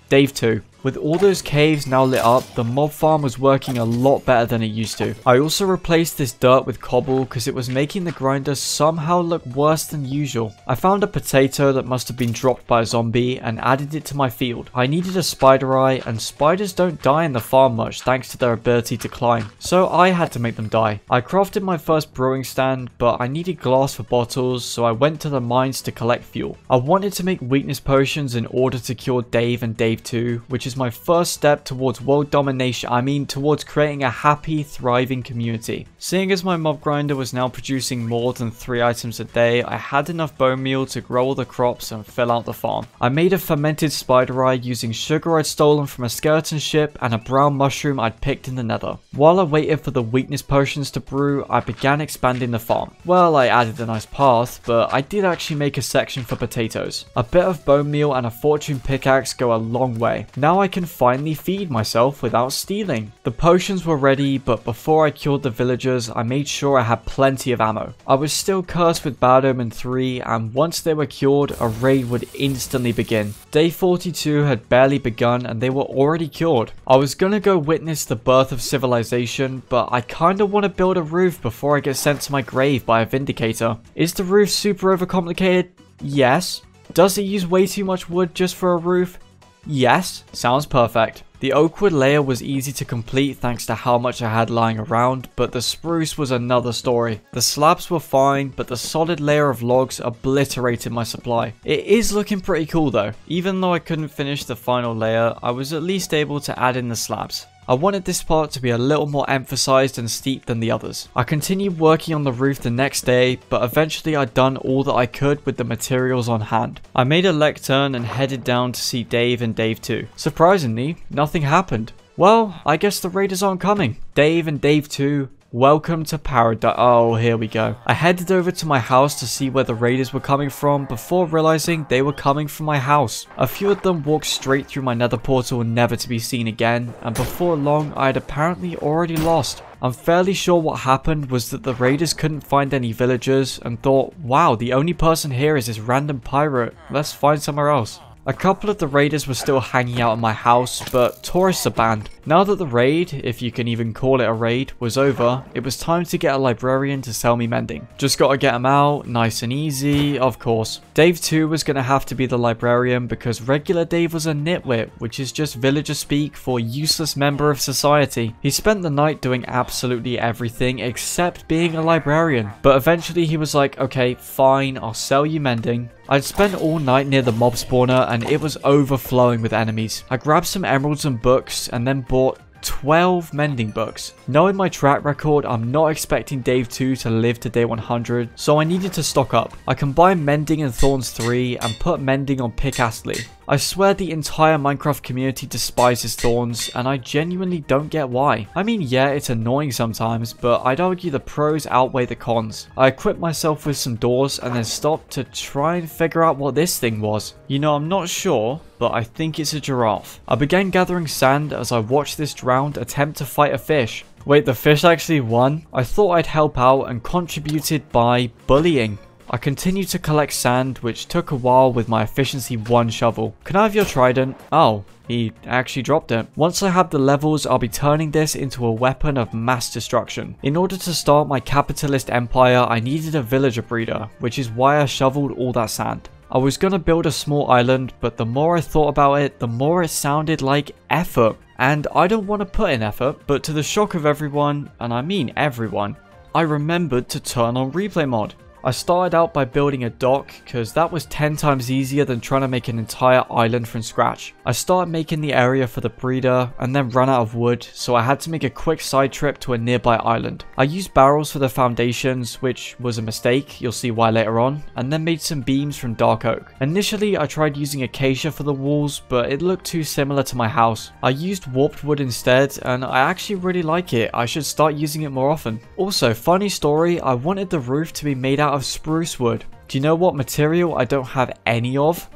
Dave 2. With all those caves now lit up, the mob farm was working a lot better than it used to. I also replaced this dirt with cobble because it was making the grinder somehow look worse than usual. I found a potato that must have been dropped by a zombie and added it to my field. I needed a spider eye and spiders don't die in the farm much thanks to their ability to climb. So I had to make them die. I crafted my first brewing stand but I needed glass for bottles so I went to the mines to collect fuel. I wanted to make weakness potions in order to cure Dave and Dave 2 which is is my first step towards world domination, I mean towards creating a happy, thriving community. Seeing as my mob grinder was now producing more than 3 items a day, I had enough bone meal to grow all the crops and fill out the farm. I made a fermented spider eye using sugar I'd stolen from a skeleton ship and a brown mushroom I'd picked in the nether. While I waited for the weakness potions to brew, I began expanding the farm. Well, I added a nice path, but I did actually make a section for potatoes. A bit of bone meal and a fortune pickaxe go a long way. Now I can finally feed myself without stealing. The potions were ready, but before I killed the villagers, I made sure I had plenty of ammo. I was still cursed with Bad Omen 3, and once they were cured, a raid would instantly begin. Day 42 had barely begun and they were already cured. I was gonna go witness the birth of civilization, but I kinda wanna build a roof before I get sent to my grave by a Vindicator. Is the roof super overcomplicated? Yes. Does it use way too much wood just for a roof? Yes, sounds perfect. The oakwood layer was easy to complete thanks to how much I had lying around, but the spruce was another story. The slabs were fine, but the solid layer of logs obliterated my supply. It is looking pretty cool though. Even though I couldn't finish the final layer, I was at least able to add in the slabs. I wanted this part to be a little more emphasized and steep than the others. I continued working on the roof the next day, but eventually I'd done all that I could with the materials on hand. I made a lectern and headed down to see Dave and Dave 2. Surprisingly, nothing happened. Well, I guess the raiders aren't coming. Dave and Dave 2 Welcome to Paradise. Oh, here we go. I headed over to my house to see where the raiders were coming from before realizing they were coming from my house. A few of them walked straight through my nether portal never to be seen again, and before long I had apparently already lost. I'm fairly sure what happened was that the raiders couldn't find any villagers and thought, wow, the only person here is this random pirate, let's find somewhere else. A couple of the raiders were still hanging out at my house, but tourists are banned. Now that the raid, if you can even call it a raid, was over, it was time to get a librarian to sell me mending. Just gotta get him out, nice and easy, of course. Dave 2 was gonna have to be the librarian because regular Dave was a nitwit, which is just villager speak for useless member of society. He spent the night doing absolutely everything except being a librarian, but eventually he was like, okay, fine, I'll sell you mending. I'd spent all night near the mob spawner and it was overflowing with enemies. I grabbed some emeralds and books and then bought 12 mending books. Knowing my track record, I'm not expecting Dave 2 to live to day 100, so I needed to stock up. I combined mending and thorns 3 and put mending on Pick Astley. I swear the entire Minecraft community despises thorns, and I genuinely don't get why. I mean, yeah, it's annoying sometimes, but I'd argue the pros outweigh the cons. I equipped myself with some doors and then stopped to try and figure out what this thing was. You know, I'm not sure, but I think it's a giraffe. I began gathering sand as I watched this drowned attempt to fight a fish. Wait, the fish actually won? I thought I'd help out and contributed by bullying. I continued to collect sand, which took a while with my efficiency 1 shovel. Can I have your trident? Oh, he actually dropped it. Once I have the levels, I'll be turning this into a weapon of mass destruction. In order to start my capitalist empire, I needed a villager breeder, which is why I shoveled all that sand. I was gonna build a small island, but the more I thought about it, the more it sounded like effort. And I don't want to put in effort, but to the shock of everyone, and I mean everyone, I remembered to turn on replay mod. I started out by building a dock because that was 10 times easier than trying to make an entire island from scratch. I started making the area for the breeder and then ran out of wood so I had to make a quick side trip to a nearby island. I used barrels for the foundations which was a mistake, you'll see why later on, and then made some beams from dark oak. Initially I tried using acacia for the walls but it looked too similar to my house. I used warped wood instead and I actually really like it, I should start using it more often. Also funny story, I wanted the roof to be made out of spruce wood. Do you know what material I don't have any of?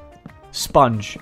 Sponge.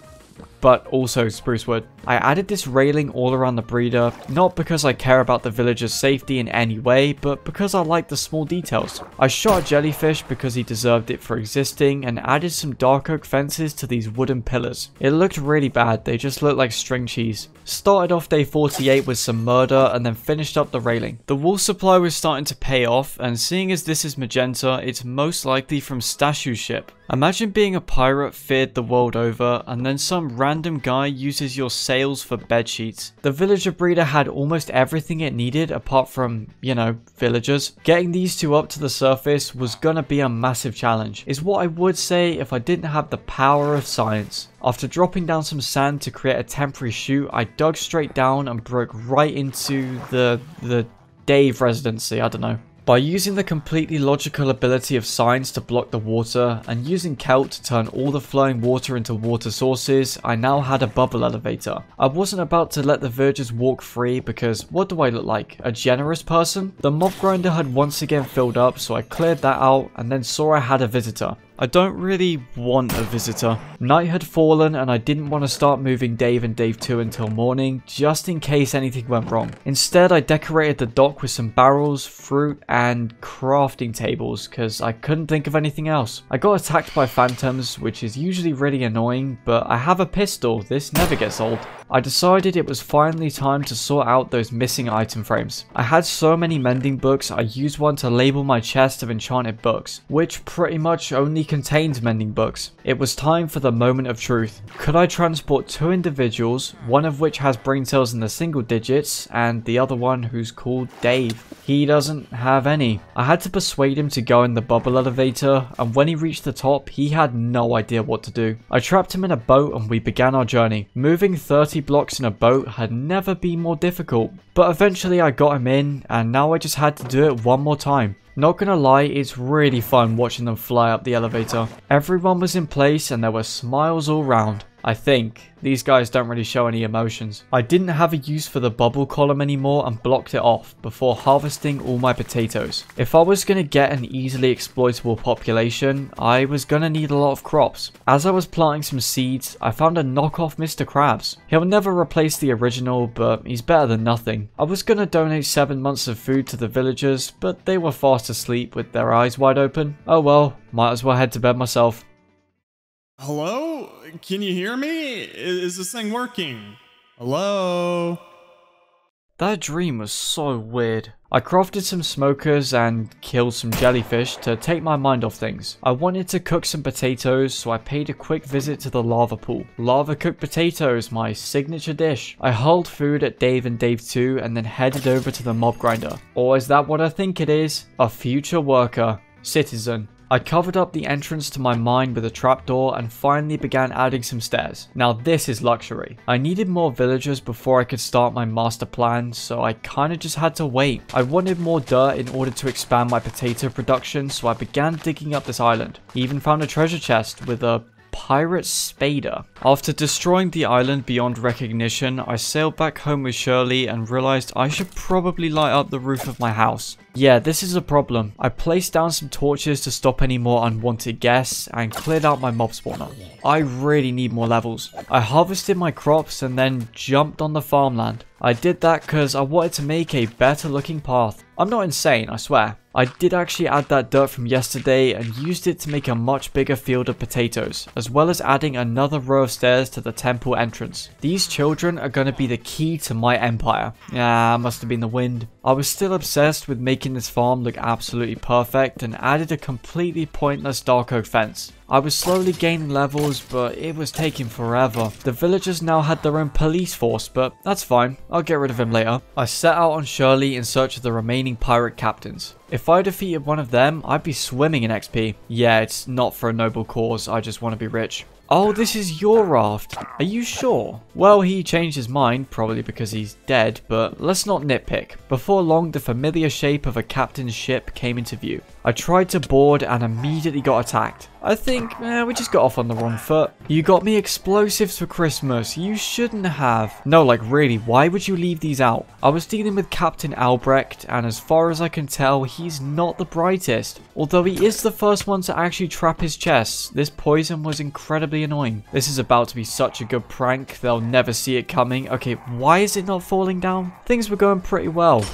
But also spruce wood. I added this railing all around the breeder, not because I care about the villagers' safety in any way, but because I like the small details. I shot a jellyfish because he deserved it for existing, and added some dark oak fences to these wooden pillars. It looked really bad, they just looked like string cheese. Started off day 48 with some murder, and then finished up the railing. The wool supply was starting to pay off, and seeing as this is magenta, it's most likely from Stashu's ship. Imagine being a pirate feared the world over, and then some random guy uses your safe sails for bed sheets. The villager breeder had almost everything it needed apart from, you know, villagers. Getting these two up to the surface was gonna be a massive challenge, is what I would say if I didn't have the power of science. After dropping down some sand to create a temporary chute, I dug straight down and broke right into the, the Dave residency, I don't know. By using the completely logical ability of science to block the water, and using Kelp to turn all the flowing water into water sources, I now had a bubble elevator. I wasn't about to let the villagers walk free because what do I look like? A generous person? The mob grinder had once again filled up so I cleared that out and then saw I had a visitor. I don't really want a visitor. Night had fallen and I didn't want to start moving Dave and Dave 2 until morning, just in case anything went wrong. Instead, I decorated the dock with some barrels, fruit, and crafting tables, because I couldn't think of anything else. I got attacked by phantoms, which is usually really annoying, but I have a pistol, this never gets old. I decided it was finally time to sort out those missing item frames. I had so many mending books, I used one to label my chest of enchanted books, which pretty much only contained mending books. It was time for the moment of truth. Could I transport two individuals, one of which has brain cells in the single digits, and the other one who's called Dave? He doesn't have any. I had to persuade him to go in the bubble elevator, and when he reached the top, he had no idea what to do. I trapped him in a boat and we began our journey. Moving 30 blocks in a boat had never been more difficult, but eventually I got him in, and now I just had to do it one more time. Not gonna lie, it's really fun watching them fly up the elevator. Everyone was in place and there were smiles all round. I think. These guys don't really show any emotions. I didn't have a use for the bubble column anymore and blocked it off before harvesting all my potatoes. If I was going to get an easily exploitable population, I was going to need a lot of crops. As I was planting some seeds, I found a knockoff Mr. Krabs. He'll never replace the original, but he's better than nothing. I was going to donate 7 months of food to the villagers, but they were fast asleep with their eyes wide open. Oh well, might as well head to bed myself. Hello? Can you hear me? Is, is this thing working? Hello? That dream was so weird. I crafted some smokers and killed some jellyfish to take my mind off things. I wanted to cook some potatoes, so I paid a quick visit to the lava pool. Lava cooked potatoes, my signature dish. I hauled food at Dave and Dave 2 and then headed over to the mob grinder. Or is that what I think it is? A future worker. Citizen. I covered up the entrance to my mine with a trapdoor and finally began adding some stairs. Now this is luxury. I needed more villagers before I could start my master plan, so I kinda just had to wait. I wanted more dirt in order to expand my potato production, so I began digging up this island. Even found a treasure chest with a pirate spader. After destroying the island beyond recognition, I sailed back home with Shirley and realized I should probably light up the roof of my house. Yeah, this is a problem. I placed down some torches to stop any more unwanted guests and cleared out my mob spawner. I really need more levels. I harvested my crops and then jumped on the farmland. I did that because I wanted to make a better looking path. I'm not insane, I swear. I did actually add that dirt from yesterday and used it to make a much bigger field of potatoes, as well as adding another row of stairs to the temple entrance. These children are going to be the key to my empire. Yeah, must have been the wind. I was still obsessed with making this farm look absolutely perfect and added a completely pointless dark oak fence. I was slowly gaining levels, but it was taking forever. The villagers now had their own police force, but that's fine. I'll get rid of him later. I set out on Shirley in search of the remaining pirate captains. If I defeated one of them, I'd be swimming in XP. Yeah, it's not for a noble cause, I just want to be rich. Oh, this is your raft. Are you sure? Well, he changed his mind, probably because he's dead, but let's not nitpick. Before long, the familiar shape of a captain's ship came into view. I tried to board and immediately got attacked. I think, eh, we just got off on the wrong foot. You got me explosives for Christmas. You shouldn't have. No, like really, why would you leave these out? I was dealing with Captain Albrecht, and as far as I can tell, he's not the brightest. Although he is the first one to actually trap his chests, this poison was incredibly annoying. This is about to be such a good prank, they'll never see it coming. Okay, why is it not falling down? Things were going pretty well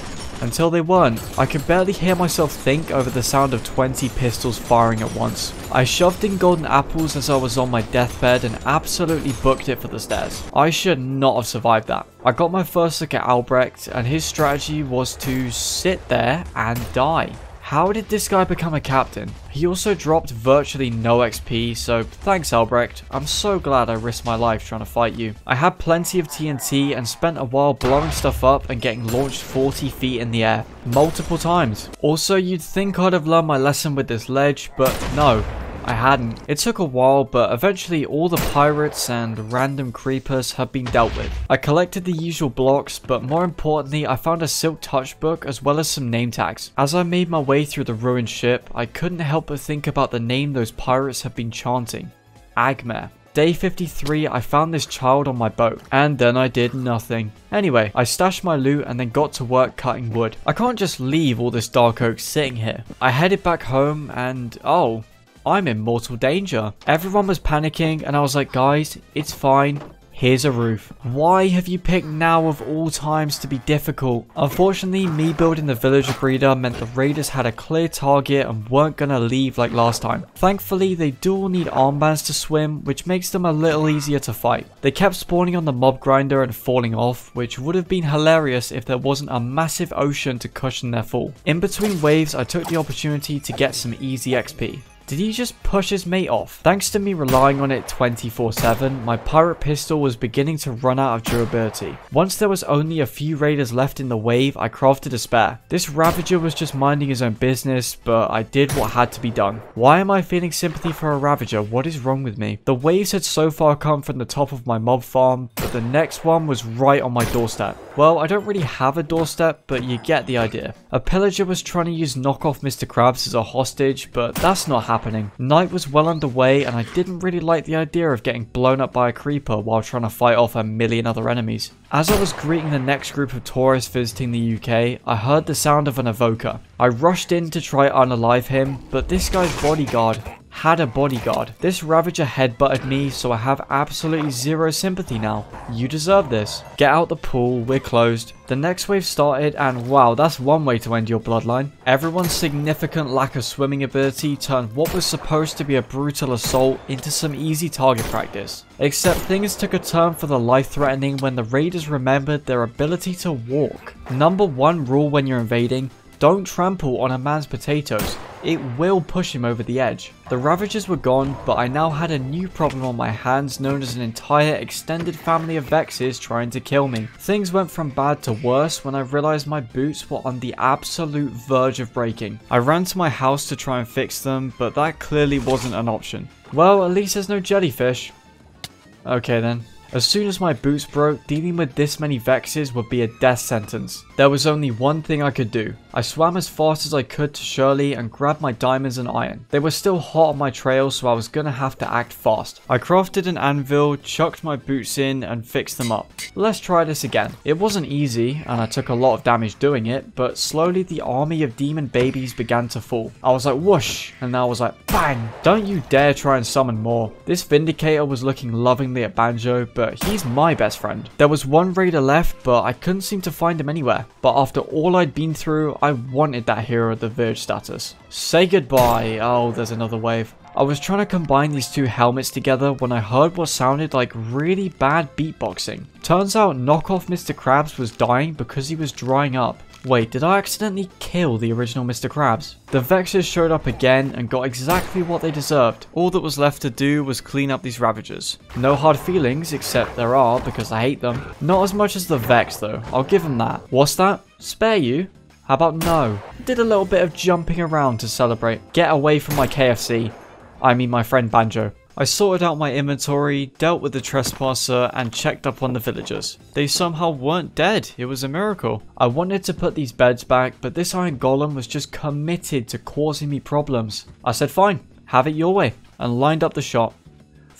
until they weren't. I could barely hear myself think over the sound of 20 pistols firing at once. I shoved in golden apples as I was on my deathbed and absolutely booked it for the stairs. I should not have survived that. I got my first look at Albrecht and his strategy was to sit there and die. How did this guy become a captain? He also dropped virtually no XP, so thanks Albrecht. I'm so glad I risked my life trying to fight you. I had plenty of TNT and spent a while blowing stuff up and getting launched 40 feet in the air. Multiple times. Also, you'd think I'd have learned my lesson with this ledge, but no. I hadn't. It took a while, but eventually all the pirates and random creepers had been dealt with. I collected the usual blocks, but more importantly, I found a silk touch book as well as some name tags. As I made my way through the ruined ship, I couldn't help but think about the name those pirates have been chanting. Agmer. Day 53, I found this child on my boat, and then I did nothing. Anyway, I stashed my loot and then got to work cutting wood. I can't just leave all this dark oak sitting here. I headed back home and, oh, I'm in mortal danger. Everyone was panicking and I was like, guys, it's fine. Here's a roof. Why have you picked now of all times to be difficult? Unfortunately, me building the villager breeder meant the raiders had a clear target and weren't gonna leave like last time. Thankfully, they do all need armbands to swim, which makes them a little easier to fight. They kept spawning on the mob grinder and falling off, which would have been hilarious if there wasn't a massive ocean to cushion their fall. In between waves, I took the opportunity to get some easy XP. Did he just push his mate off? Thanks to me relying on it 24-7, my pirate pistol was beginning to run out of durability. Once there was only a few raiders left in the wave, I crafted a spare. This Ravager was just minding his own business, but I did what had to be done. Why am I feeling sympathy for a Ravager? What is wrong with me? The waves had so far come from the top of my mob farm, but the next one was right on my doorstep. Well, I don't really have a doorstep, but you get the idea. A pillager was trying to use knockoff Mr. Krabs as a hostage, but that's not happening. Night was well underway, and I didn't really like the idea of getting blown up by a creeper while trying to fight off a million other enemies. As I was greeting the next group of tourists visiting the UK, I heard the sound of an evoker. I rushed in to try unalive him, but this guy's bodyguard had a bodyguard. This Ravager headbutted me, so I have absolutely zero sympathy now. You deserve this. Get out the pool, we're closed. The next wave started, and wow, that's one way to end your bloodline. Everyone's significant lack of swimming ability turned what was supposed to be a brutal assault into some easy target practice. Except things took a turn for the life-threatening when the raiders remembered their ability to walk. Number one rule when you're invading, don't trample on a man's potatoes. It will push him over the edge. The Ravagers were gone, but I now had a new problem on my hands known as an entire extended family of Vexes trying to kill me. Things went from bad to worse when I realized my boots were on the absolute verge of breaking. I ran to my house to try and fix them, but that clearly wasn't an option. Well, at least there's no jellyfish. Okay then. As soon as my boots broke, dealing with this many Vexes would be a death sentence. There was only one thing I could do. I swam as fast as I could to Shirley and grabbed my diamonds and iron. They were still hot on my trail so I was gonna have to act fast. I crafted an anvil, chucked my boots in and fixed them up. Let's try this again. It wasn't easy and I took a lot of damage doing it, but slowly the army of demon babies began to fall. I was like whoosh and now I was like bang. Don't you dare try and summon more. This Vindicator was looking lovingly at Banjo, but he's my best friend. There was one raider left, but I couldn't seem to find him anywhere. But after all I'd been through, I wanted that Hero of the Verge status. Say goodbye. Oh, there's another wave. I was trying to combine these two helmets together when I heard what sounded like really bad beatboxing. Turns out knockoff Mr. Krabs was dying because he was drying up. Wait, did I accidentally kill the original Mr. Krabs? The Vexers showed up again and got exactly what they deserved. All that was left to do was clean up these Ravagers. No hard feelings, except there are because I hate them. Not as much as the Vex though, I'll give them that. What's that? Spare you? How about no? Did a little bit of jumping around to celebrate. Get away from my KFC. I mean my friend Banjo. I sorted out my inventory, dealt with the trespasser, and checked up on the villagers. They somehow weren't dead, it was a miracle. I wanted to put these beds back, but this iron golem was just committed to causing me problems. I said fine, have it your way, and lined up the shot.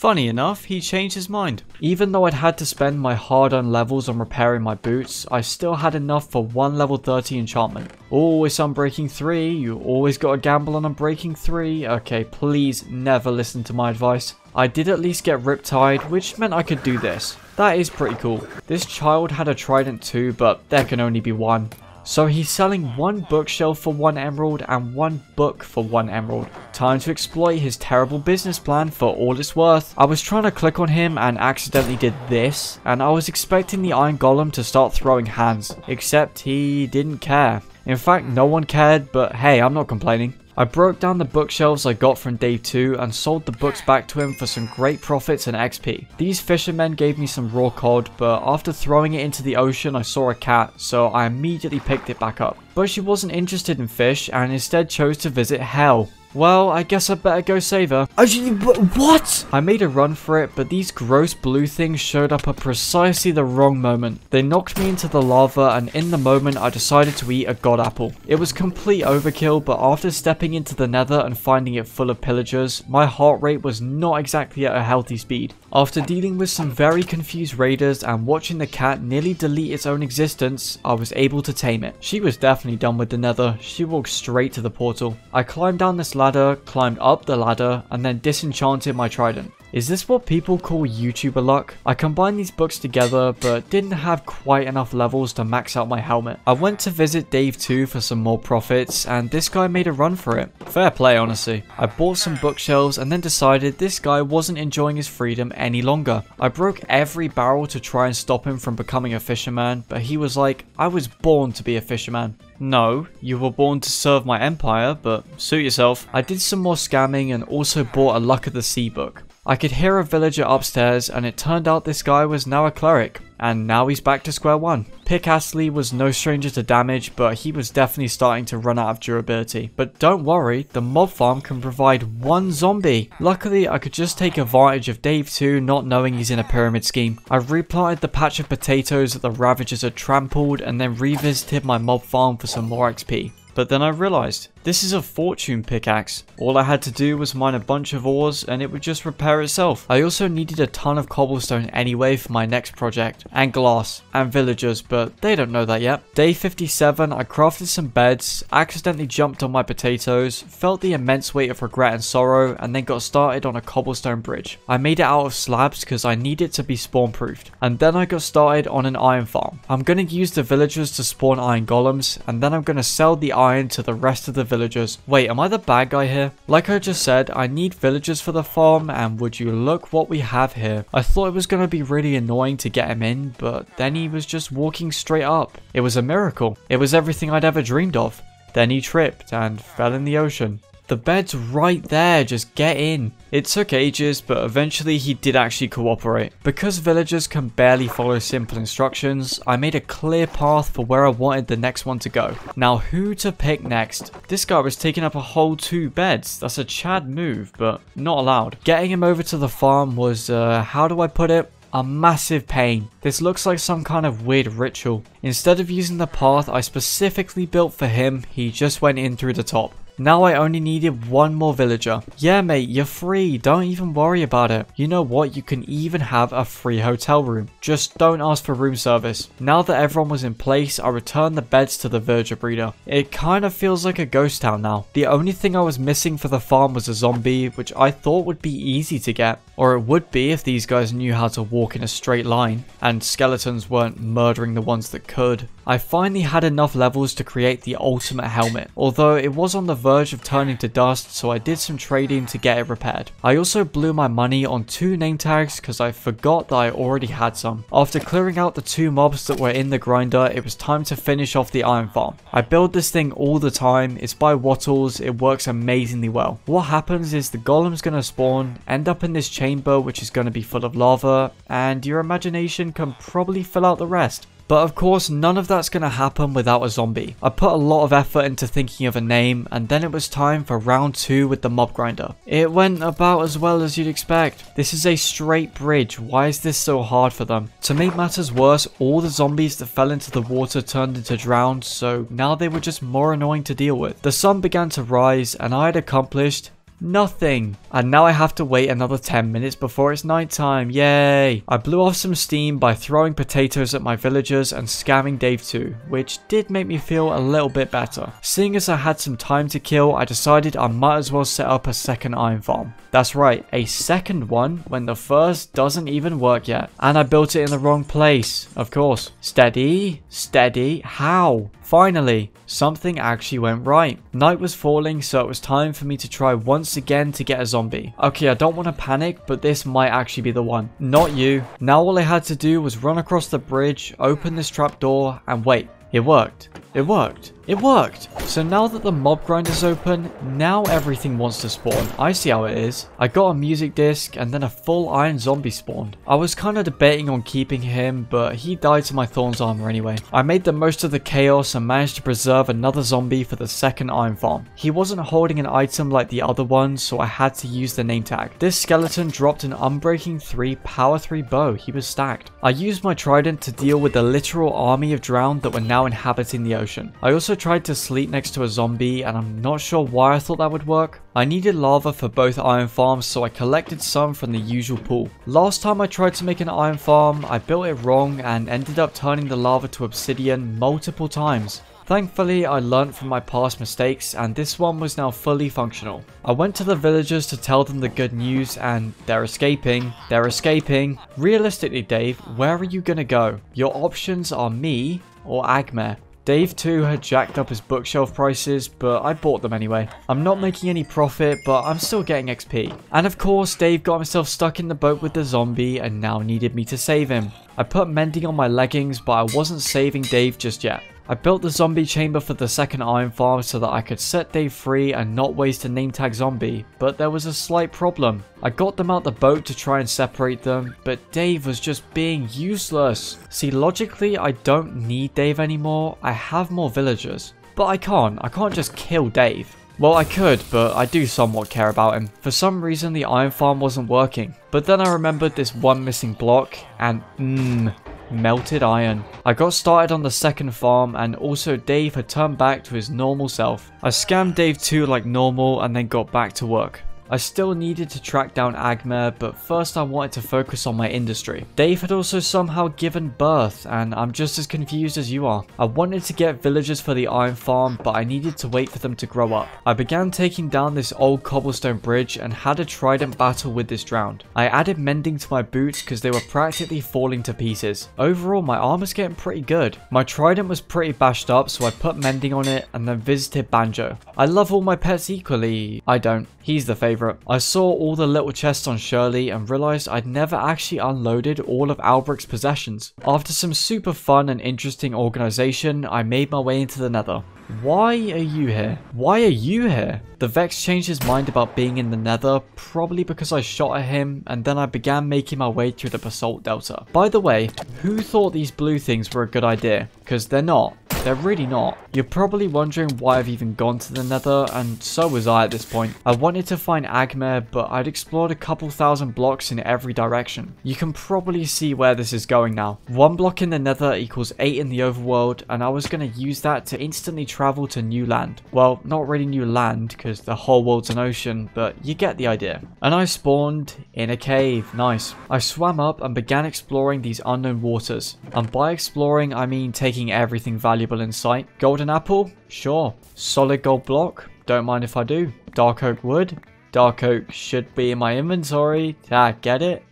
Funny enough, he changed his mind. Even though I'd had to spend my hard-earned levels on repairing my boots, I still had enough for one level 30 enchantment. Always Unbreaking 3, you always gotta gamble Unbreaking 3. Okay, please never listen to my advice. I did at least get Riptide, which meant I could do this. That is pretty cool. This child had a trident too, but there can only be one. So he's selling one bookshelf for one emerald and one book for one emerald. Time to exploit his terrible business plan for all it's worth. I was trying to click on him and accidentally did this, and I was expecting the Iron Golem to start throwing hands, except he didn't care. In fact, no one cared, but hey, I'm not complaining. I broke down the bookshelves I got from day 2 and sold the books back to him for some great profits and XP. These fishermen gave me some raw cod, but after throwing it into the ocean I saw a cat, so I immediately picked it back up. But she wasn't interested in fish and instead chose to visit hell. Well, I guess I better go save her. Oh, Actually, what? I made a run for it, but these gross blue things showed up at precisely the wrong moment. They knocked me into the lava, and in the moment, I decided to eat a god apple. It was complete overkill, but after stepping into the nether and finding it full of pillagers, my heart rate was not exactly at a healthy speed. After dealing with some very confused raiders and watching the cat nearly delete its own existence, I was able to tame it. She was definitely done with the nether. She walked straight to the portal. I climbed down this ladder, climbed up the ladder, and then disenchanted my trident. Is this what people call YouTuber luck? I combined these books together, but didn't have quite enough levels to max out my helmet. I went to visit Dave 2 for some more profits, and this guy made a run for it. Fair play, honestly. I bought some bookshelves and then decided this guy wasn't enjoying his freedom any longer. I broke every barrel to try and stop him from becoming a fisherman, but he was like, I was born to be a fisherman. No, you were born to serve my empire, but suit yourself. I did some more scamming and also bought a Luck of the Sea book. I could hear a villager upstairs and it turned out this guy was now a cleric. And now he's back to square one. Pick Astley was no stranger to damage, but he was definitely starting to run out of durability. But don't worry, the mob farm can provide one zombie. Luckily, I could just take advantage of Dave 2 not knowing he's in a pyramid scheme. I replanted the patch of potatoes that the Ravagers had trampled and then revisited my mob farm for some more XP. But then I realized, this is a fortune pickaxe. All I had to do was mine a bunch of ores and it would just repair itself. I also needed a ton of cobblestone anyway for my next project, and glass, and villagers, but they don't know that yet. Day 57, I crafted some beds, accidentally jumped on my potatoes, felt the immense weight of regret and sorrow, and then got started on a cobblestone bridge. I made it out of slabs because I need it to be spawn proofed. And then I got started on an iron farm. I'm going to use the villagers to spawn iron golems, and then I'm going to sell the iron to the rest of the villagers. Wait, am I the bad guy here? Like I just said, I need villagers for the farm and would you look what we have here. I thought it was going to be really annoying to get him in, but then he was just walking straight up. It was a miracle. It was everything I'd ever dreamed of. Then he tripped and fell in the ocean. The bed's right there, just get in. It took ages, but eventually he did actually cooperate. Because villagers can barely follow simple instructions, I made a clear path for where I wanted the next one to go. Now who to pick next? This guy was taking up a whole two beds. That's a Chad move, but not allowed. Getting him over to the farm was, uh, how do I put it? a massive pain. This looks like some kind of weird ritual. Instead of using the path I specifically built for him, he just went in through the top. Now I only needed one more villager. Yeah mate, you're free, don't even worry about it. You know what, you can even have a free hotel room. Just don't ask for room service. Now that everyone was in place, I returned the beds to the villager breeder. It kind of feels like a ghost town now. The only thing I was missing for the farm was a zombie, which I thought would be easy to get. Or it would be if these guys knew how to walk in a straight line, and skeletons weren't murdering the ones that could. I finally had enough levels to create the ultimate helmet, although it was on the verge of turning to dust so I did some trading to get it repaired. I also blew my money on two name tags because I forgot that I already had some. After clearing out the two mobs that were in the grinder, it was time to finish off the iron farm. I build this thing all the time, it's by Wattles, it works amazingly well. What happens is the golem's gonna spawn, end up in this chamber which is gonna be full of lava, and your imagination can probably fill out the rest. But of course, none of that's going to happen without a zombie. I put a lot of effort into thinking of a name, and then it was time for round 2 with the mob grinder. It went about as well as you'd expect. This is a straight bridge, why is this so hard for them? To make matters worse, all the zombies that fell into the water turned into drowned, so now they were just more annoying to deal with. The sun began to rise, and I had accomplished Nothing. And now I have to wait another 10 minutes before it's nighttime. Yay. I blew off some steam by throwing potatoes at my villagers and scamming Dave 2, which did make me feel a little bit better. Seeing as I had some time to kill, I decided I might as well set up a second iron farm. That's right, a second one when the first doesn't even work yet. And I built it in the wrong place, of course. Steady, steady, how? Finally, something actually went right. Night was falling, so it was time for me to try once again to get a zombie. Okay, I don't want to panic, but this might actually be the one. Not you. Now all I had to do was run across the bridge, open this trapdoor, and wait. It worked. It worked. It worked! So now that the mob grinder's open, now everything wants to spawn. I see how it is. I got a music disc and then a full iron zombie spawned. I was kind of debating on keeping him, but he died to my thorns armor anyway. I made the most of the chaos and managed to preserve another zombie for the second iron farm. He wasn't holding an item like the other ones, so I had to use the name tag. This skeleton dropped an Unbreaking 3 Power 3 bow. He was stacked. I used my trident to deal with the literal army of drowned that were now inhabiting the ocean. I also tried to sleep next to a zombie and I'm not sure why I thought that would work. I needed lava for both iron farms so I collected some from the usual pool. Last time I tried to make an iron farm, I built it wrong and ended up turning the lava to obsidian multiple times. Thankfully, I learnt from my past mistakes and this one was now fully functional. I went to the villagers to tell them the good news and they're escaping, they're escaping. Realistically, Dave, where are you gonna go? Your options are me or Agmare. Dave 2 had jacked up his bookshelf prices, but I bought them anyway. I'm not making any profit, but I'm still getting XP. And of course, Dave got himself stuck in the boat with the zombie and now needed me to save him. I put mending on my leggings, but I wasn't saving Dave just yet. I built the zombie chamber for the second iron farm so that I could set Dave free and not waste a name tag zombie, but there was a slight problem. I got them out the boat to try and separate them, but Dave was just being useless. See, logically, I don't need Dave anymore, I have more villagers. But I can't, I can't just kill Dave. Well, I could, but I do somewhat care about him. For some reason, the iron farm wasn't working. But then I remembered this one missing block, and mmm, melted iron. I got started on the second farm and also Dave had turned back to his normal self. I scammed Dave 2 like normal and then got back to work. I still needed to track down Agmare, but first I wanted to focus on my industry. Dave had also somehow given birth, and I'm just as confused as you are. I wanted to get villagers for the iron farm, but I needed to wait for them to grow up. I began taking down this old cobblestone bridge and had a trident battle with this drowned. I added mending to my boots because they were practically falling to pieces. Overall, my armor's getting pretty good. My trident was pretty bashed up, so I put mending on it and then visited Banjo. I love all my pets equally. I don't. He's the favorite I saw all the little chests on Shirley and realized I'd never actually unloaded all of Albrecht's possessions. After some super fun and interesting organization, I made my way into the nether. Why are you here? Why are you here? The Vex changed his mind about being in the nether, probably because I shot at him, and then I began making my way through the basalt delta. By the way, who thought these blue things were a good idea? Because they're not. They're really not. You're probably wondering why I've even gone to the nether, and so was I at this point. I wanted to find Agmare, but I'd explored a couple thousand blocks in every direction. You can probably see where this is going now. One block in the nether equals 8 in the overworld, and I was going to use that to instantly travel to new land. Well, not really new land, because the whole world's an ocean, but you get the idea. And I spawned in a cave. Nice. I swam up and began exploring these unknown waters. And by exploring, I mean taking everything valuable in sight. Golden apple? Sure. Solid gold block? Don't mind if I do. Dark oak wood? Dark oak should be in my inventory. Ah, get it?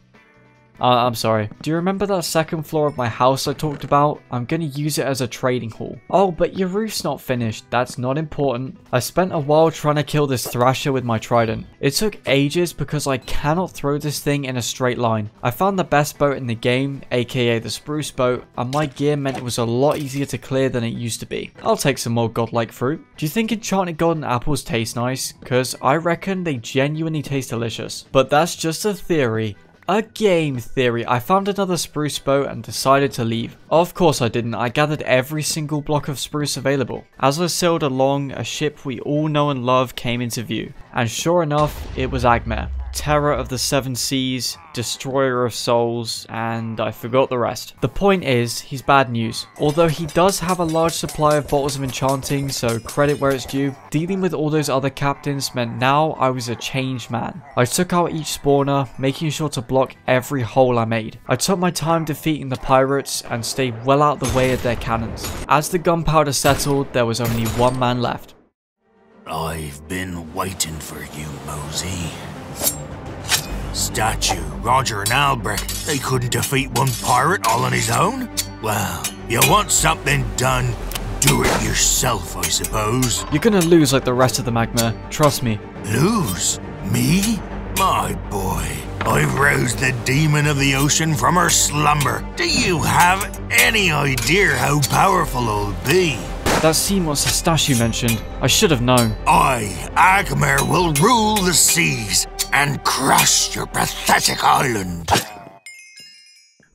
Uh, I'm sorry. Do you remember that second floor of my house I talked about? I'm gonna use it as a trading hall. Oh, but your roof's not finished. That's not important. I spent a while trying to kill this thrasher with my trident. It took ages because I cannot throw this thing in a straight line. I found the best boat in the game, aka the spruce boat, and my gear meant it was a lot easier to clear than it used to be. I'll take some more godlike fruit. Do you think enchanted golden apples taste nice? Cause I reckon they genuinely taste delicious. But that's just a theory. A game theory. I found another spruce boat and decided to leave. Of course I didn't. I gathered every single block of spruce available. As I sailed along, a ship we all know and love came into view. And sure enough, it was Agmare terror of the seven seas, destroyer of souls, and I forgot the rest. The point is, he's bad news. Although he does have a large supply of bottles of enchanting, so credit where it's due, dealing with all those other captains meant now I was a changed man. I took out each spawner, making sure to block every hole I made. I took my time defeating the pirates and stayed well out the way of their cannons. As the gunpowder settled, there was only one man left. I've been waiting for you, Mozi. Stashu, Roger and Albrecht, they couldn't defeat one pirate all on his own? Well, you want something done, do it yourself, I suppose. You're gonna lose like the rest of the magma, trust me. Lose? Me? My boy, I've roused the demon of the ocean from her slumber. Do you have any idea how powerful I'll be? That sea monster Stashu mentioned. I should have known. I, Agmare, will rule the seas and crush your pathetic island.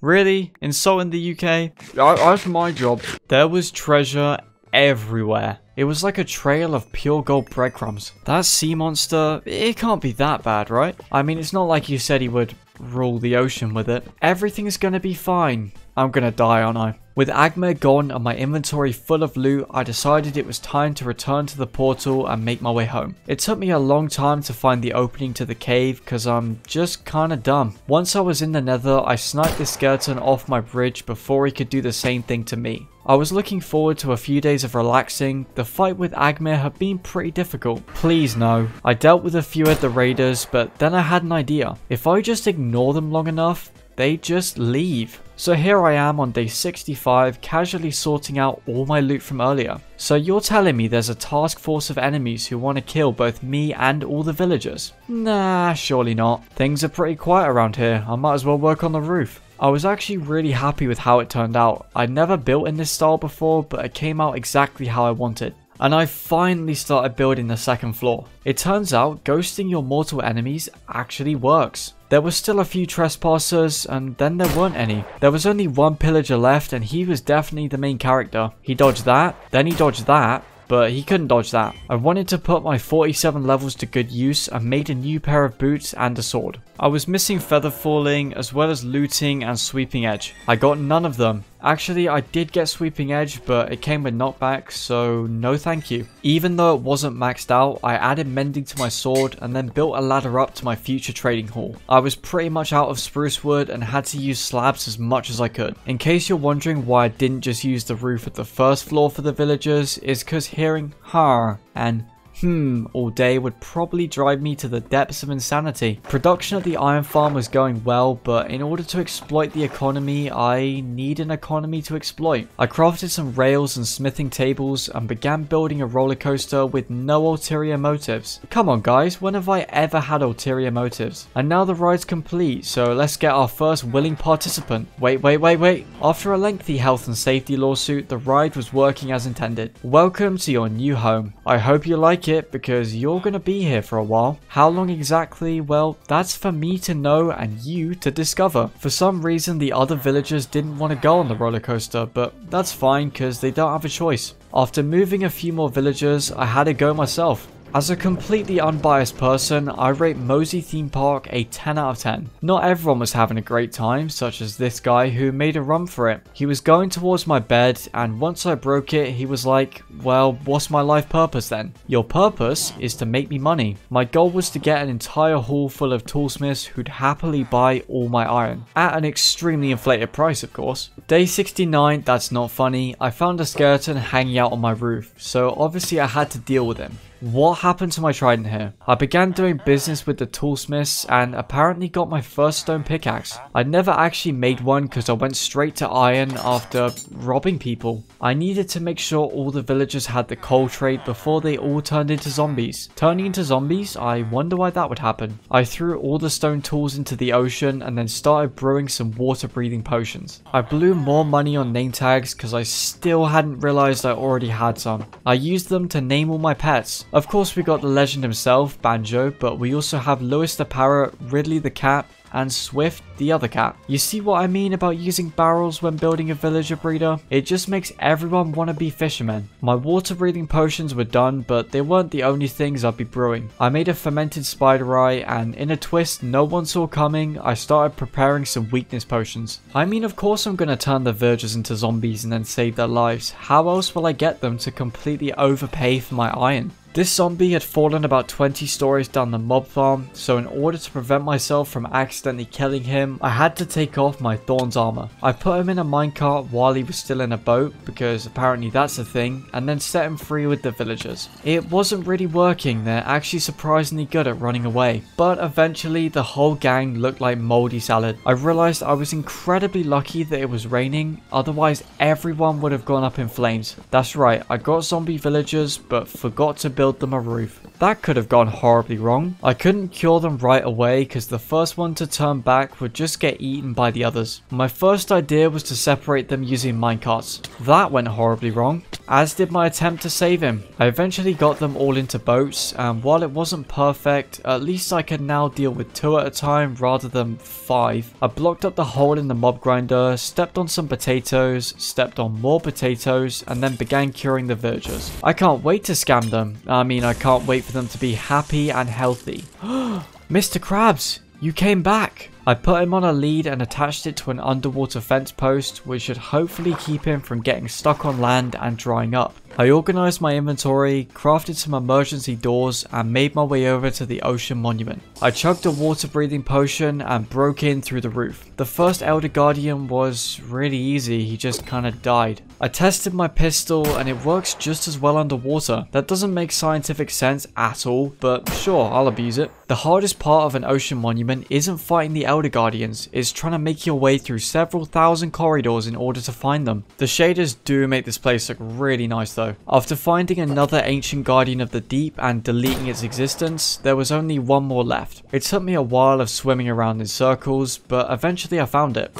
Really? In Insulting the UK? That's my job. There was treasure everywhere. It was like a trail of pure gold breadcrumbs. That sea monster, it can't be that bad, right? I mean, it's not like you said he would rule the ocean with it. Everything's gonna be fine. I'm gonna die, aren't I? With Agmare gone and my inventory full of loot, I decided it was time to return to the portal and make my way home. It took me a long time to find the opening to the cave because I'm just kinda dumb. Once I was in the nether, I sniped the skeleton off my bridge before he could do the same thing to me. I was looking forward to a few days of relaxing, the fight with Agmir had been pretty difficult. Please no. I dealt with a few of the raiders, but then I had an idea. If I just ignore them long enough, they just leave. So here I am on day 65 casually sorting out all my loot from earlier. So you're telling me there's a task force of enemies who want to kill both me and all the villagers? Nah, surely not. Things are pretty quiet around here, I might as well work on the roof. I was actually really happy with how it turned out. I'd never built in this style before, but it came out exactly how I wanted and I finally started building the second floor. It turns out ghosting your mortal enemies actually works. There were still a few trespassers and then there weren't any. There was only one pillager left and he was definitely the main character. He dodged that, then he dodged that, but he couldn't dodge that. I wanted to put my 47 levels to good use and made a new pair of boots and a sword. I was missing feather falling as well as looting and sweeping edge. I got none of them. Actually, I did get sweeping edge, but it came with knockback, so no thank you. Even though it wasn't maxed out, I added mending to my sword and then built a ladder up to my future trading hall. I was pretty much out of spruce wood and had to use slabs as much as I could. In case you're wondering why I didn't just use the roof at the first floor for the villagers, is cause hearing ha and hmm all day would probably drive me to the depths of insanity. Production at the iron farm was going well, but in order to exploit the economy, I need an economy to exploit. I crafted some rails and smithing tables and began building a roller coaster with no ulterior motives. Come on guys, when have I ever had ulterior motives? And now the ride's complete, so let's get our first willing participant. Wait, wait, wait, wait. After a lengthy health and safety lawsuit, the ride was working as intended. Welcome to your new home. I hope you like it because you're going to be here for a while. How long exactly? Well, that's for me to know and you to discover. For some reason, the other villagers didn't want to go on the roller coaster, but that's fine because they don't have a choice. After moving a few more villagers, I had to go myself. As a completely unbiased person, I rate Mozi Theme Park a 10 out of 10. Not everyone was having a great time, such as this guy who made a run for it. He was going towards my bed, and once I broke it, he was like, well, what's my life purpose then? Your purpose is to make me money. My goal was to get an entire hall full of toolsmiths who'd happily buy all my iron. At an extremely inflated price, of course. Day 69, that's not funny, I found a skeleton hanging out on my roof, so obviously I had to deal with him. What happened to my trident here? I began doing business with the toolsmiths and apparently got my first stone pickaxe. I never actually made one because I went straight to iron after robbing people. I needed to make sure all the villagers had the coal trade before they all turned into zombies. Turning into zombies? I wonder why that would happen. I threw all the stone tools into the ocean and then started brewing some water breathing potions. I blew more money on name tags because I still hadn't realized I already had some. I used them to name all my pets. Of course we got the legend himself, Banjo, but we also have Lewis the parrot, Ridley the cat, and Swift the other cat. You see what I mean about using barrels when building a villager breeder? It just makes everyone want to be fishermen. My water breathing potions were done, but they weren't the only things I'd be brewing. I made a fermented spider eye, and in a twist no one saw coming, I started preparing some weakness potions. I mean, of course I'm gonna turn the villagers into zombies and then save their lives. How else will I get them to completely overpay for my iron? This zombie had fallen about 20 stories down the mob farm, so in order to prevent myself from accidentally killing him, I had to take off my Thorns armor. I put him in a minecart while he was still in a boat, because apparently that's a thing, and then set him free with the villagers. It wasn't really working, they're actually surprisingly good at running away, but eventually the whole gang looked like moldy salad. I realized I was incredibly lucky that it was raining, otherwise everyone would have gone up in flames. That's right, I got zombie villagers, but forgot to build build them a roof. That could have gone horribly wrong. I couldn't cure them right away because the first one to turn back would just get eaten by the others. My first idea was to separate them using minecarts. That went horribly wrong, as did my attempt to save him. I eventually got them all into boats and while it wasn't perfect, at least I could now deal with two at a time rather than five. I blocked up the hole in the mob grinder, stepped on some potatoes, stepped on more potatoes, and then began curing the villagers. I can't wait to scam them. I mean, I can't wait for them to be happy and healthy. Mr. Krabs, you came back. I put him on a lead and attached it to an underwater fence post, which should hopefully keep him from getting stuck on land and drying up. I organised my inventory, crafted some emergency doors, and made my way over to the ocean monument. I chugged a water breathing potion and broke in through the roof. The first Elder Guardian was really easy, he just kinda died. I tested my pistol and it works just as well underwater. That doesn't make scientific sense at all, but sure, I'll abuse it. The hardest part of an ocean monument isn't fighting the Elder Guardians, it's trying to make your way through several thousand corridors in order to find them. The shaders do make this place look really nice though. After finding another ancient guardian of the deep and deleting its existence, there was only one more left. It took me a while of swimming around in circles, but eventually I found it.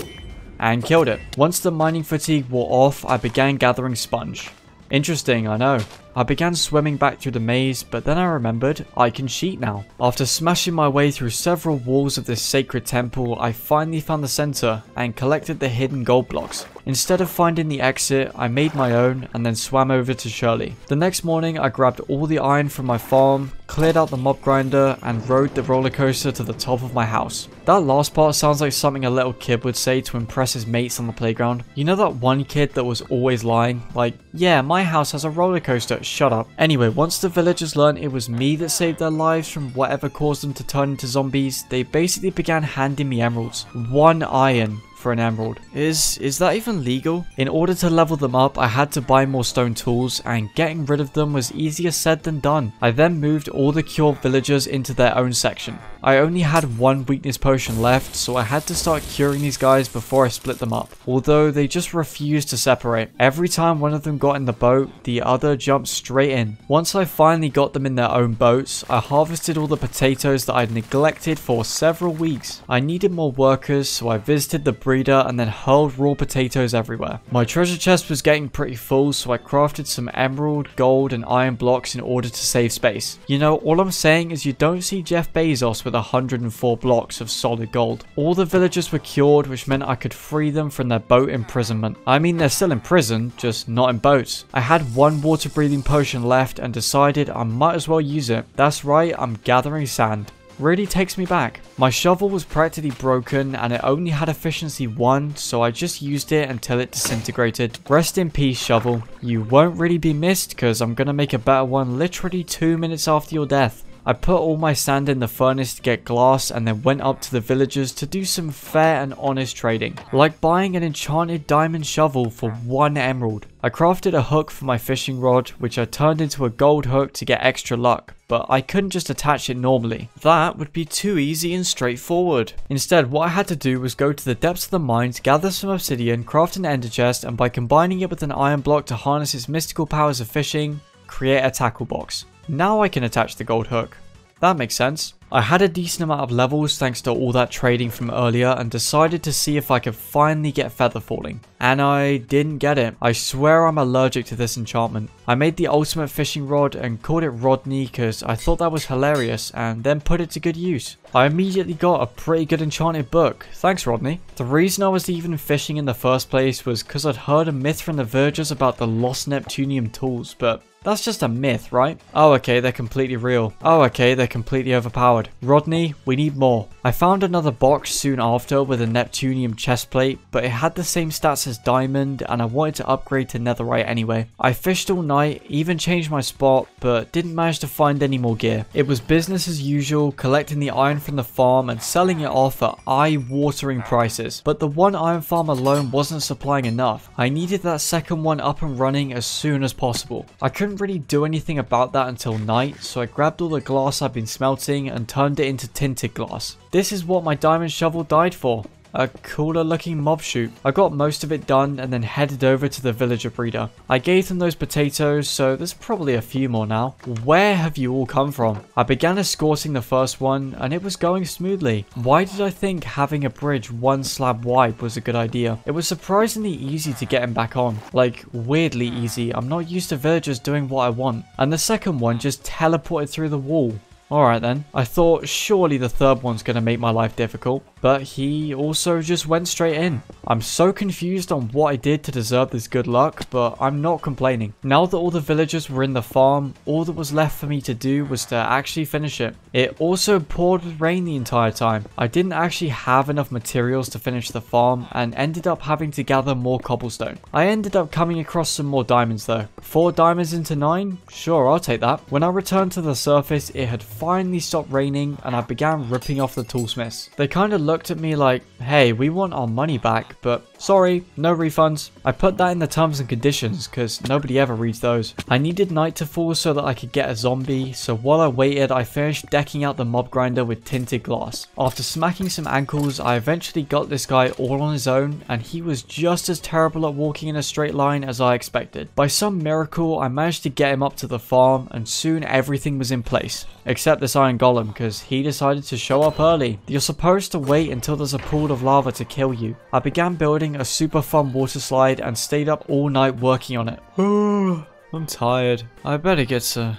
And killed it. Once the mining fatigue wore off, I began gathering sponge. Interesting, I know. I began swimming back through the maze, but then I remembered I can cheat now. After smashing my way through several walls of this sacred temple, I finally found the center and collected the hidden gold blocks. Instead of finding the exit, I made my own and then swam over to Shirley. The next morning, I grabbed all the iron from my farm, cleared out the mob grinder, and rode the roller coaster to the top of my house. That last part sounds like something a little kid would say to impress his mates on the playground. You know that one kid that was always lying? Like, yeah, my house has a roller coaster, shut up. Anyway, once the villagers learned it was me that saved their lives from whatever caused them to turn into zombies, they basically began handing me emeralds. One iron for an emerald. Is is that even legal? In order to level them up, I had to buy more stone tools, and getting rid of them was easier said than done. I then moved all the cured villagers into their own section. I only had one weakness potion left, so I had to start curing these guys before I split them up. Although they just refused to separate. Every time one of them got in the boat, the other jumped straight in. Once I finally got them in their own boats, I harvested all the potatoes that I'd neglected for several weeks. I needed more workers, so I visited the bridge breeder and then hurled raw potatoes everywhere. My treasure chest was getting pretty full so I crafted some emerald, gold and iron blocks in order to save space. You know, all I'm saying is you don't see Jeff Bezos with 104 blocks of solid gold. All the villagers were cured which meant I could free them from their boat imprisonment. I mean they're still in prison, just not in boats. I had one water breathing potion left and decided I might as well use it. That's right, I'm gathering sand really takes me back. My shovel was practically broken and it only had efficiency 1 so I just used it until it disintegrated. Rest in peace shovel, you won't really be missed because I'm gonna make a better one literally 2 minutes after your death. I put all my sand in the furnace to get glass and then went up to the villagers to do some fair and honest trading, like buying an enchanted diamond shovel for one emerald. I crafted a hook for my fishing rod, which I turned into a gold hook to get extra luck, but I couldn't just attach it normally. That would be too easy and straightforward. Instead, what I had to do was go to the depths of the mines, gather some obsidian, craft an ender chest, and by combining it with an iron block to harness its mystical powers of fishing, create a tackle box. Now I can attach the gold hook. That makes sense. I had a decent amount of levels thanks to all that trading from earlier and decided to see if I could finally get feather falling. And I didn't get it. I swear I'm allergic to this enchantment. I made the ultimate fishing rod and called it Rodney because I thought that was hilarious and then put it to good use. I immediately got a pretty good enchanted book. Thanks Rodney. The reason I was even fishing in the first place was because I'd heard a myth from the villagers about the lost Neptunium tools but that's just a myth, right? Oh, okay, they're completely real. Oh, okay, they're completely overpowered. Rodney, we need more. I found another box soon after with a Neptunium chestplate, but it had the same stats as Diamond, and I wanted to upgrade to Netherite anyway. I fished all night, even changed my spot, but didn't manage to find any more gear. It was business as usual, collecting the iron from the farm and selling it off at eye-watering prices. But the one iron farm alone wasn't supplying enough. I needed that second one up and running as soon as possible. I couldn't really do anything about that until night, so I grabbed all the glass I'd been smelting and turned it into tinted glass. This is what my diamond shovel died for a cooler looking mob shoot. I got most of it done and then headed over to the villager breeder. I gave them those potatoes, so there's probably a few more now. Where have you all come from? I began escorting the first one and it was going smoothly. Why did I think having a bridge one slab wide was a good idea? It was surprisingly easy to get him back on. Like, weirdly easy. I'm not used to villagers doing what I want. And the second one just teleported through the wall. Alright then. I thought surely the third one's going to make my life difficult. But he also just went straight in. I'm so confused on what I did to deserve this good luck, but I'm not complaining. Now that all the villagers were in the farm, all that was left for me to do was to actually finish it. It also poured with rain the entire time. I didn't actually have enough materials to finish the farm and ended up having to gather more cobblestone. I ended up coming across some more diamonds though. Four diamonds into nine? Sure, I'll take that. When I returned to the surface, it had finally stopped raining and I began ripping off the toolsmiths. They kind of looked at me like, hey, we want our money back, but sorry, no refunds. I put that in the terms and conditions because nobody ever reads those. I needed night to fall so that I could get a zombie, so while I waited, I finished decking out the mob grinder with tinted glass. After smacking some ankles, I eventually got this guy all on his own, and he was just as terrible at walking in a straight line as I expected. By some miracle, I managed to get him up to the farm, and soon everything was in place. Except this iron golem, because he decided to show up early. You're supposed to wait until there's a pool of lava to kill you. I began building a super fun water slide and stayed up all night working on it. I'm tired. I better get to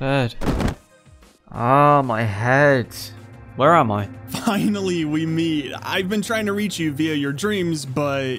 bed. Ah, my head. Where am I? Finally, we meet. I've been trying to reach you via your dreams, but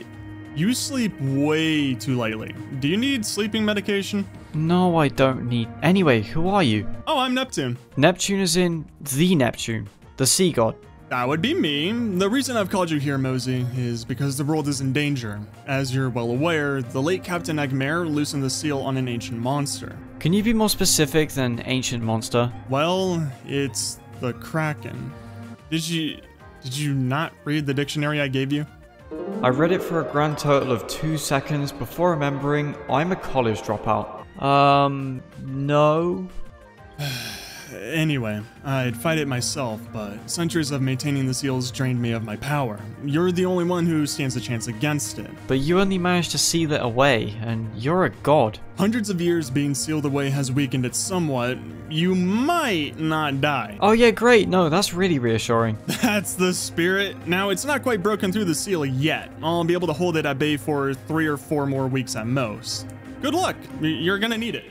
you sleep way too lightly. Do you need sleeping medication? No, I don't need. Anyway, who are you? Oh, I'm Neptune. Neptune is in the Neptune, the sea god. That would be me. The reason I've called you here, Mozi, is because the world is in danger. As you're well aware, the late Captain Agmer loosened the seal on an ancient monster. Can you be more specific than ancient monster? Well, it's the Kraken. Did you did you not read the dictionary I gave you? I read it for a grand total of two seconds before remembering I'm a college dropout. Um, no. Anyway, I'd fight it myself, but centuries of maintaining the seals drained me of my power. You're the only one who stands a chance against it. But you only managed to seal it away, and you're a god. Hundreds of years being sealed away has weakened it somewhat. You might not die. Oh yeah, great. No, that's really reassuring. That's the spirit. Now, it's not quite broken through the seal yet. I'll be able to hold it at bay for three or four more weeks at most. Good luck. You're gonna need it.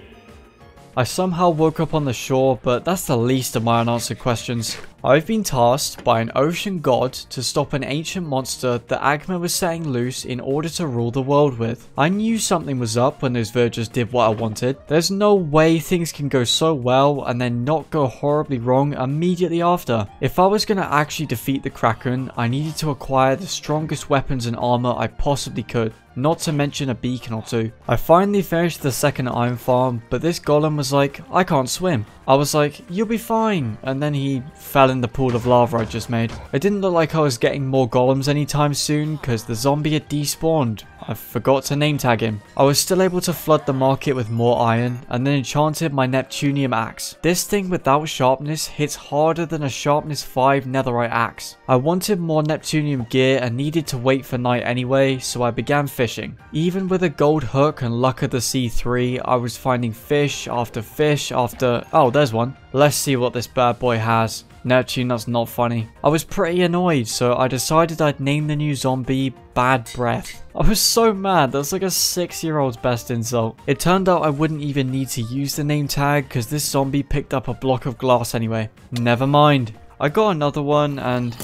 I somehow woke up on the shore, but that's the least of my unanswered questions. I've been tasked by an ocean god to stop an ancient monster that Agma was setting loose in order to rule the world with. I knew something was up when those villagers did what I wanted. There's no way things can go so well and then not go horribly wrong immediately after. If I was going to actually defeat the Kraken, I needed to acquire the strongest weapons and armor I possibly could not to mention a beacon or two. I finally finished the second iron farm, but this golem was like, I can't swim. I was like, you'll be fine, and then he fell in the pool of lava I just made. It didn't look like I was getting more golems anytime soon, because the zombie had despawned. I forgot to name tag him. I was still able to flood the market with more iron, and then enchanted my Neptunium axe. This thing without sharpness hits harder than a sharpness 5 netherite axe. I wanted more Neptunium gear and needed to wait for night anyway, so I began fishing. Even with a gold hook and luck of the sea 3, I was finding fish after fish after... Oh, there's one. Let's see what this bad boy has. Neptune, that's not funny. I was pretty annoyed, so I decided I'd name the new zombie Bad Breath. I was so mad, that's like a 6 year old's best insult. It turned out I wouldn't even need to use the name tag because this zombie picked up a block of glass anyway. Never mind. I got another one and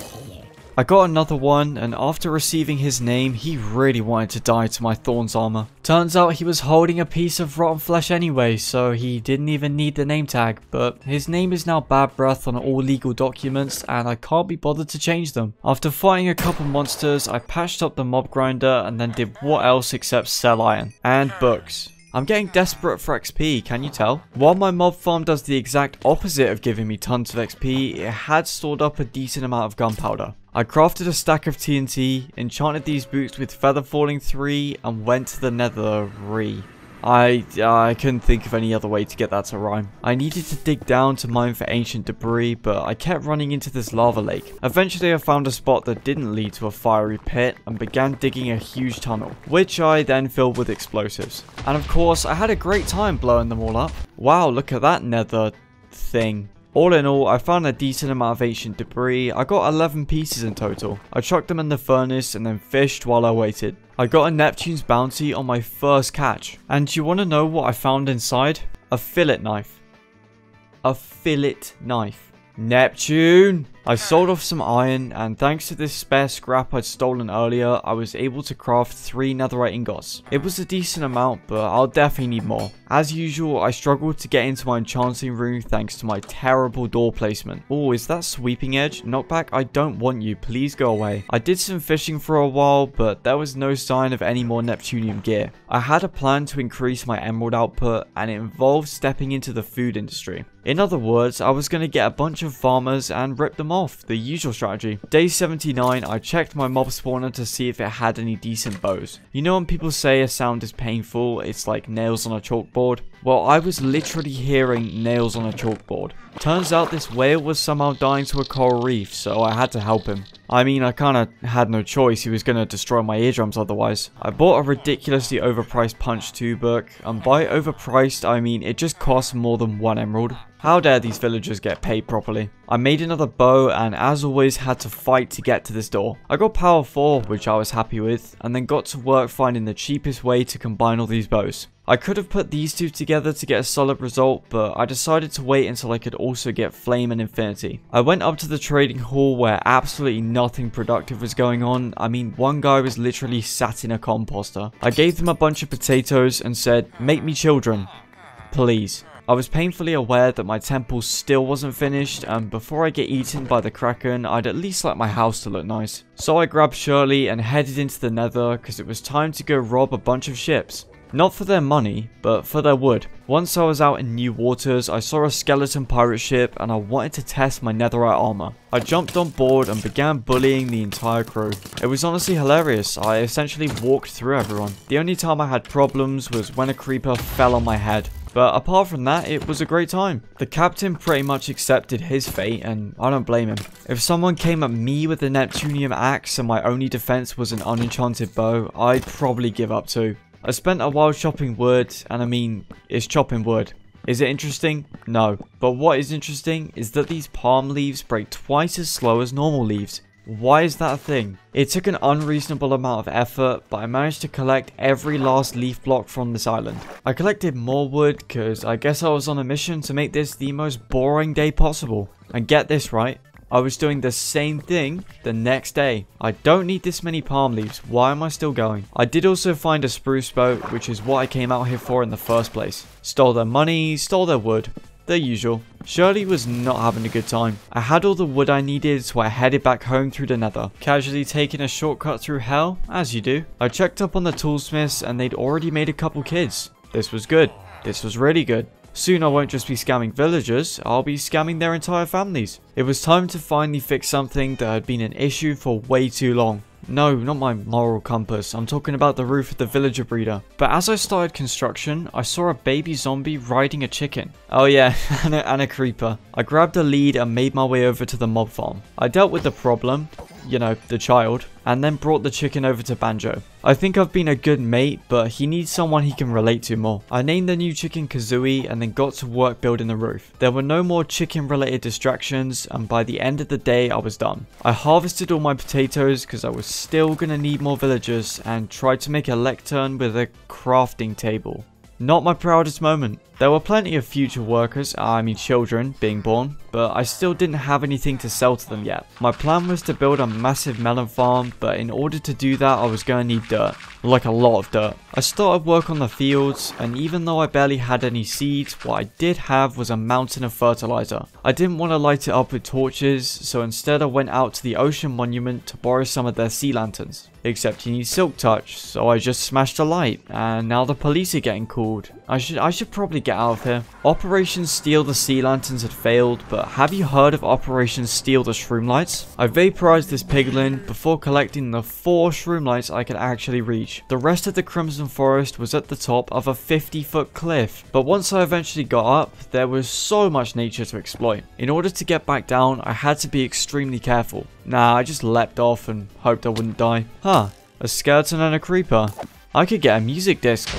I got another one, and after receiving his name, he really wanted to die to my Thorns armor. Turns out he was holding a piece of rotten flesh anyway, so he didn't even need the name tag, but his name is now Bad Breath on all legal documents, and I can't be bothered to change them. After fighting a couple monsters, I patched up the mob grinder, and then did what else except sell iron. And books. I'm getting desperate for XP, can you tell? While my mob farm does the exact opposite of giving me tons of XP, it had stored up a decent amount of gunpowder. I crafted a stack of TNT, enchanted these boots with feather falling 3, and went to the nether. I, I couldn't think of any other way to get that to rhyme. I needed to dig down to mine for ancient debris, but I kept running into this lava lake. Eventually I found a spot that didn't lead to a fiery pit and began digging a huge tunnel, which I then filled with explosives. And of course, I had a great time blowing them all up. Wow, look at that nether thing. All in all, I found a decent amount of ancient debris. I got 11 pieces in total. I chucked them in the furnace and then fished while I waited. I got a Neptune's bounty on my first catch. And do you want to know what I found inside? A fillet knife. A fillet knife. Neptune! I sold off some iron, and thanks to this spare scrap I'd stolen earlier, I was able to craft 3 netherite ingots. It was a decent amount, but I'll definitely need more. As usual, I struggled to get into my enchanting room thanks to my terrible door placement. Oh, is that sweeping edge? Knockback, I don't want you, please go away. I did some fishing for a while, but there was no sign of any more Neptunium gear. I had a plan to increase my emerald output, and it involved stepping into the food industry. In other words, I was going to get a bunch of farmers and rip them off, the usual strategy. Day 79, I checked my mob spawner to see if it had any decent bows. You know when people say a sound is painful, it's like nails on a chalkboard? Well, I was literally hearing nails on a chalkboard. Turns out this whale was somehow dying to a coral reef, so I had to help him. I mean, I kinda had no choice, he was gonna destroy my eardrums otherwise. I bought a ridiculously overpriced Punch 2 book, and by overpriced I mean it just cost more than one emerald. How dare these villagers get paid properly? I made another bow and as always had to fight to get to this door. I got power 4 which I was happy with and then got to work finding the cheapest way to combine all these bows. I could have put these two together to get a solid result, but I decided to wait until I could also get Flame and Infinity. I went up to the trading hall where absolutely nothing productive was going on. I mean, one guy was literally sat in a composter. I gave them a bunch of potatoes and said, make me children. Please. I was painfully aware that my temple still wasn't finished and before I get eaten by the kraken I'd at least like my house to look nice. So I grabbed Shirley and headed into the nether because it was time to go rob a bunch of ships. Not for their money, but for their wood. Once I was out in new waters, I saw a skeleton pirate ship and I wanted to test my netherite armor. I jumped on board and began bullying the entire crew. It was honestly hilarious, I essentially walked through everyone. The only time I had problems was when a creeper fell on my head. But apart from that, it was a great time. The captain pretty much accepted his fate, and I don't blame him. If someone came at me with a Neptunium axe and my only defense was an unenchanted bow, I'd probably give up too. I spent a while chopping wood, and I mean, it's chopping wood. Is it interesting? No. But what is interesting is that these palm leaves break twice as slow as normal leaves. Why is that a thing? It took an unreasonable amount of effort, but I managed to collect every last leaf block from this island. I collected more wood because I guess I was on a mission to make this the most boring day possible. And get this right, I was doing the same thing the next day. I don't need this many palm leaves. Why am I still going? I did also find a spruce boat, which is what I came out here for in the first place. Stole their money, stole their wood. The usual. Shirley was not having a good time. I had all the wood I needed so I headed back home through the nether, casually taking a shortcut through hell, as you do. I checked up on the toolsmiths and they'd already made a couple kids. This was good. This was really good. Soon I won't just be scamming villagers, I'll be scamming their entire families. It was time to finally fix something that had been an issue for way too long. No, not my moral compass. I'm talking about the roof of the villager breeder. But as I started construction, I saw a baby zombie riding a chicken. Oh yeah, and a, and a creeper. I grabbed a lead and made my way over to the mob farm. I dealt with the problem, you know, the child, and then brought the chicken over to Banjo. I think I've been a good mate, but he needs someone he can relate to more. I named the new chicken Kazooie and then got to work building the roof. There were no more chicken related distractions and by the end of the day I was done. I harvested all my potatoes because I was still gonna need more villagers and try to make a lectern with a crafting table. Not my proudest moment. There were plenty of future workers, I mean children, being born, but I still didn't have anything to sell to them yet. My plan was to build a massive melon farm, but in order to do that I was going to need dirt. Like a lot of dirt. I started work on the fields, and even though I barely had any seeds, what I did have was a mountain of fertilizer. I didn't want to light it up with torches, so instead I went out to the ocean monument to borrow some of their sea lanterns. Except he needs silk touch, so I just smashed a light, and now the police are getting called. I should I should probably get out of here. Operation Steal the Sea Lanterns had failed, but have you heard of Operation Steal the Shroom Lights? I vaporized this piglin before collecting the 4 shroom lights I could actually reach. The rest of the Crimson Forest was at the top of a 50 foot cliff, but once I eventually got up, there was so much nature to exploit. In order to get back down, I had to be extremely careful. Nah, I just leapt off and hoped I wouldn't die. Huh, a skeleton and a creeper. I could get a music disc.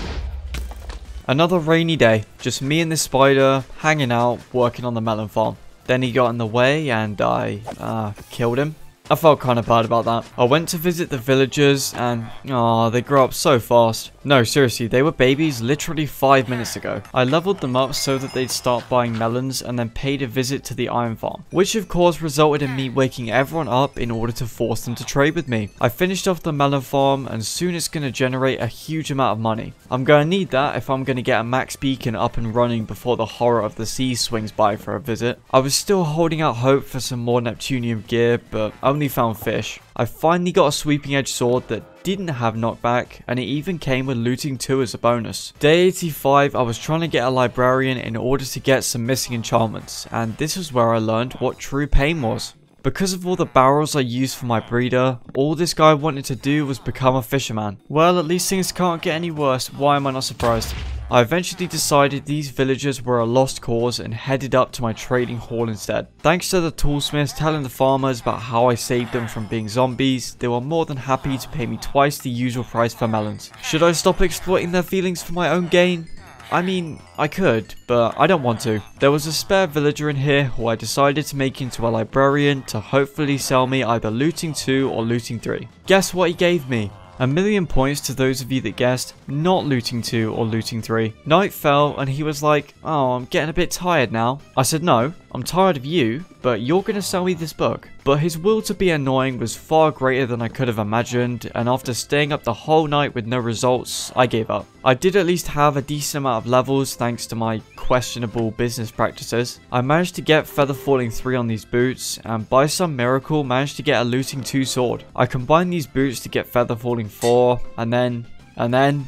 Another rainy day, just me and this spider hanging out, working on the melon farm. Then he got in the way and I, uh, killed him. I felt kind of bad about that. I went to visit the villagers and, oh, they grow up so fast. No, seriously, they were babies literally 5 minutes ago. I leveled them up so that they'd start buying melons and then paid a visit to the iron farm, which of course resulted in me waking everyone up in order to force them to trade with me. I finished off the melon farm and soon it's going to generate a huge amount of money. I'm going to need that if I'm going to get a max beacon up and running before the horror of the sea swings by for a visit. I was still holding out hope for some more Neptunium gear, but I only found fish. I finally got a sweeping edge sword that didn't have knockback and it even came with looting 2 as a bonus. Day 85 I was trying to get a librarian in order to get some missing enchantments and this is where I learned what true pain was. Because of all the barrels I used for my breeder, all this guy wanted to do was become a fisherman. Well, at least things can't get any worse, why am I not surprised? I eventually decided these villagers were a lost cause and headed up to my trading hall instead. Thanks to the toolsmiths telling the farmers about how I saved them from being zombies, they were more than happy to pay me twice the usual price for melons. Should I stop exploiting their feelings for my own gain? I mean, I could, but I don't want to. There was a spare villager in here who I decided to make into a librarian to hopefully sell me either looting 2 or looting 3. Guess what he gave me? A million points to those of you that guessed, not looting 2 or looting 3. Night fell and he was like, oh, I'm getting a bit tired now. I said, no, I'm tired of you, but you're going to sell me this book. But his will to be annoying was far greater than I could have imagined, and after staying up the whole night with no results, I gave up. I did at least have a decent amount of levels thanks to my questionable business practices. I managed to get Feather Falling 3 on these boots, and by some miracle managed to get a Looting 2 sword. I combined these boots to get Feather Falling 4, and then, and then,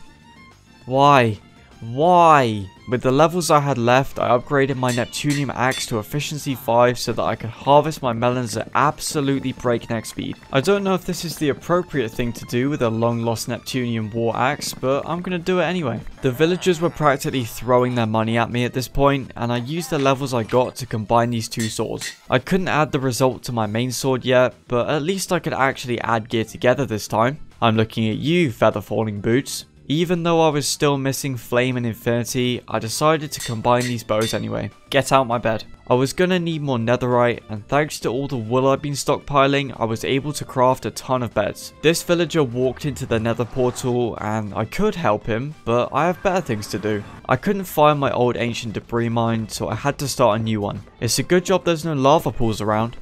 why? Why? With the levels I had left, I upgraded my Neptunium axe to efficiency 5 so that I could harvest my melons at absolutely breakneck speed. I don't know if this is the appropriate thing to do with a long lost Neptunium war axe, but I'm gonna do it anyway. The villagers were practically throwing their money at me at this point, and I used the levels I got to combine these two swords. I couldn't add the result to my main sword yet, but at least I could actually add gear together this time. I'm looking at you, Feather Falling Boots. Even though I was still missing Flame and Infinity, I decided to combine these bows anyway. Get out my bed. I was gonna need more netherite, and thanks to all the wool I've been stockpiling, I was able to craft a ton of beds. This villager walked into the nether portal, and I could help him, but I have better things to do. I couldn't find my old ancient debris mine, so I had to start a new one. It's a good job there's no lava pools around.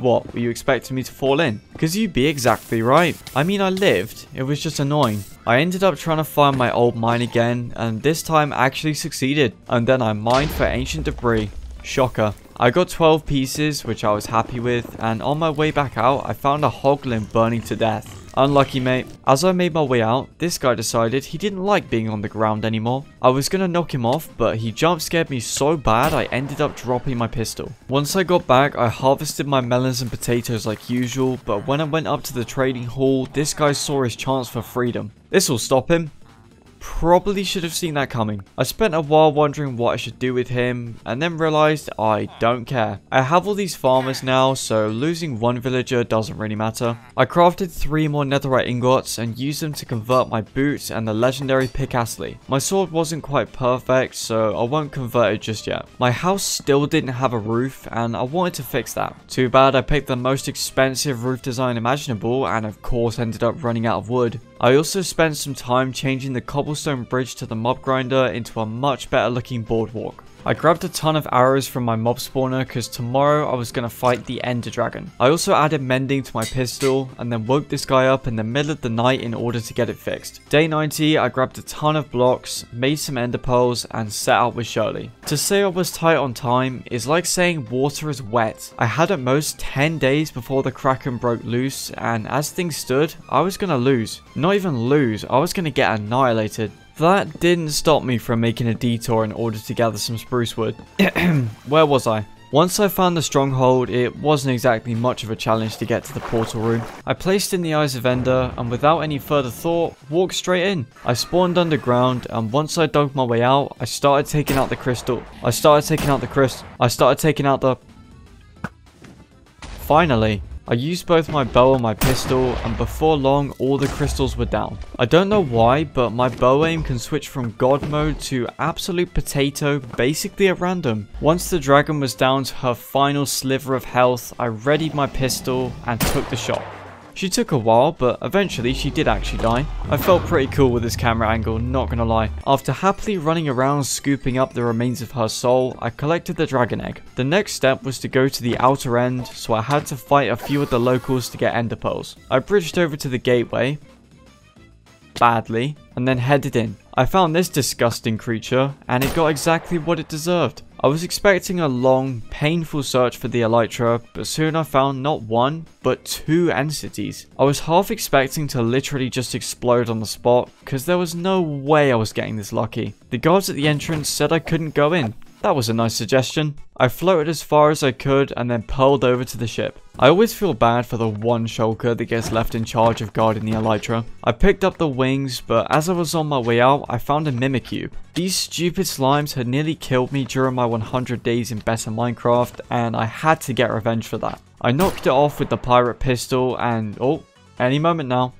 What, were you expecting me to fall in? Because you'd be exactly right. I mean, I lived. It was just annoying. I ended up trying to find my old mine again, and this time actually succeeded. And then I mined for ancient debris. Shocker. I got 12 pieces, which I was happy with, and on my way back out, I found a hoglin burning to death. Unlucky mate. As I made my way out, this guy decided he didn't like being on the ground anymore. I was gonna knock him off, but he jump scared me so bad I ended up dropping my pistol. Once I got back, I harvested my melons and potatoes like usual, but when I went up to the trading hall, this guy saw his chance for freedom. This will stop him. Probably should have seen that coming. I spent a while wondering what I should do with him, and then realized I don't care. I have all these farmers now, so losing one villager doesn't really matter. I crafted three more netherite ingots and used them to convert my boots and the legendary Picassly. My sword wasn't quite perfect, so I won't convert it just yet. My house still didn't have a roof, and I wanted to fix that. Too bad I picked the most expensive roof design imaginable, and of course ended up running out of wood. I also spent some time changing the cobblestone bridge to the mob grinder into a much better looking boardwalk. I grabbed a ton of arrows from my mob spawner because tomorrow I was going to fight the ender dragon. I also added mending to my pistol and then woke this guy up in the middle of the night in order to get it fixed. Day 90 I grabbed a ton of blocks, made some ender pearls and set out with Shirley. To say I was tight on time is like saying water is wet. I had at most 10 days before the kraken broke loose and as things stood I was going to lose. Not even lose, I was going to get annihilated. That didn't stop me from making a detour in order to gather some spruce wood. Where was I? Once I found the stronghold, it wasn't exactly much of a challenge to get to the portal room. I placed in the Eyes of Ender, and without any further thought, walked straight in. I spawned underground, and once I dug my way out, I started taking out the crystal. I started taking out the crystal. I started taking out the... Finally, I used both my bow and my pistol, and before long, all the crystals were down. I don't know why, but my bow aim can switch from god mode to absolute potato, basically at random. Once the dragon was down to her final sliver of health, I readied my pistol and took the shot. She took a while, but eventually she did actually die. I felt pretty cool with this camera angle, not gonna lie. After happily running around scooping up the remains of her soul, I collected the dragon egg. The next step was to go to the outer end, so I had to fight a few of the locals to get ender pearls. I bridged over to the gateway, badly, and then headed in. I found this disgusting creature, and it got exactly what it deserved. I was expecting a long, painful search for the Elytra, but soon I found not one, but two end cities. I was half expecting to literally just explode on the spot, because there was no way I was getting this lucky. The guards at the entrance said I couldn't go in. That was a nice suggestion. I floated as far as I could and then pearled over to the ship. I always feel bad for the one shulker that gets left in charge of guarding the Elytra. I picked up the wings, but as I was on my way out, I found a Mimikyu. These stupid slimes had nearly killed me during my 100 days in Better Minecraft, and I had to get revenge for that. I knocked it off with the pirate pistol and, oh, any moment now.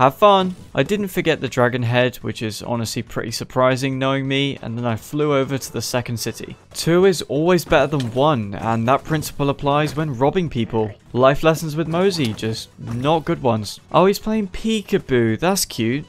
Have fun! I didn't forget the dragon head, which is honestly pretty surprising knowing me, and then I flew over to the second city. Two is always better than one, and that principle applies when robbing people. Life lessons with Mozi, just not good ones. Oh, he's playing peekaboo, that's cute.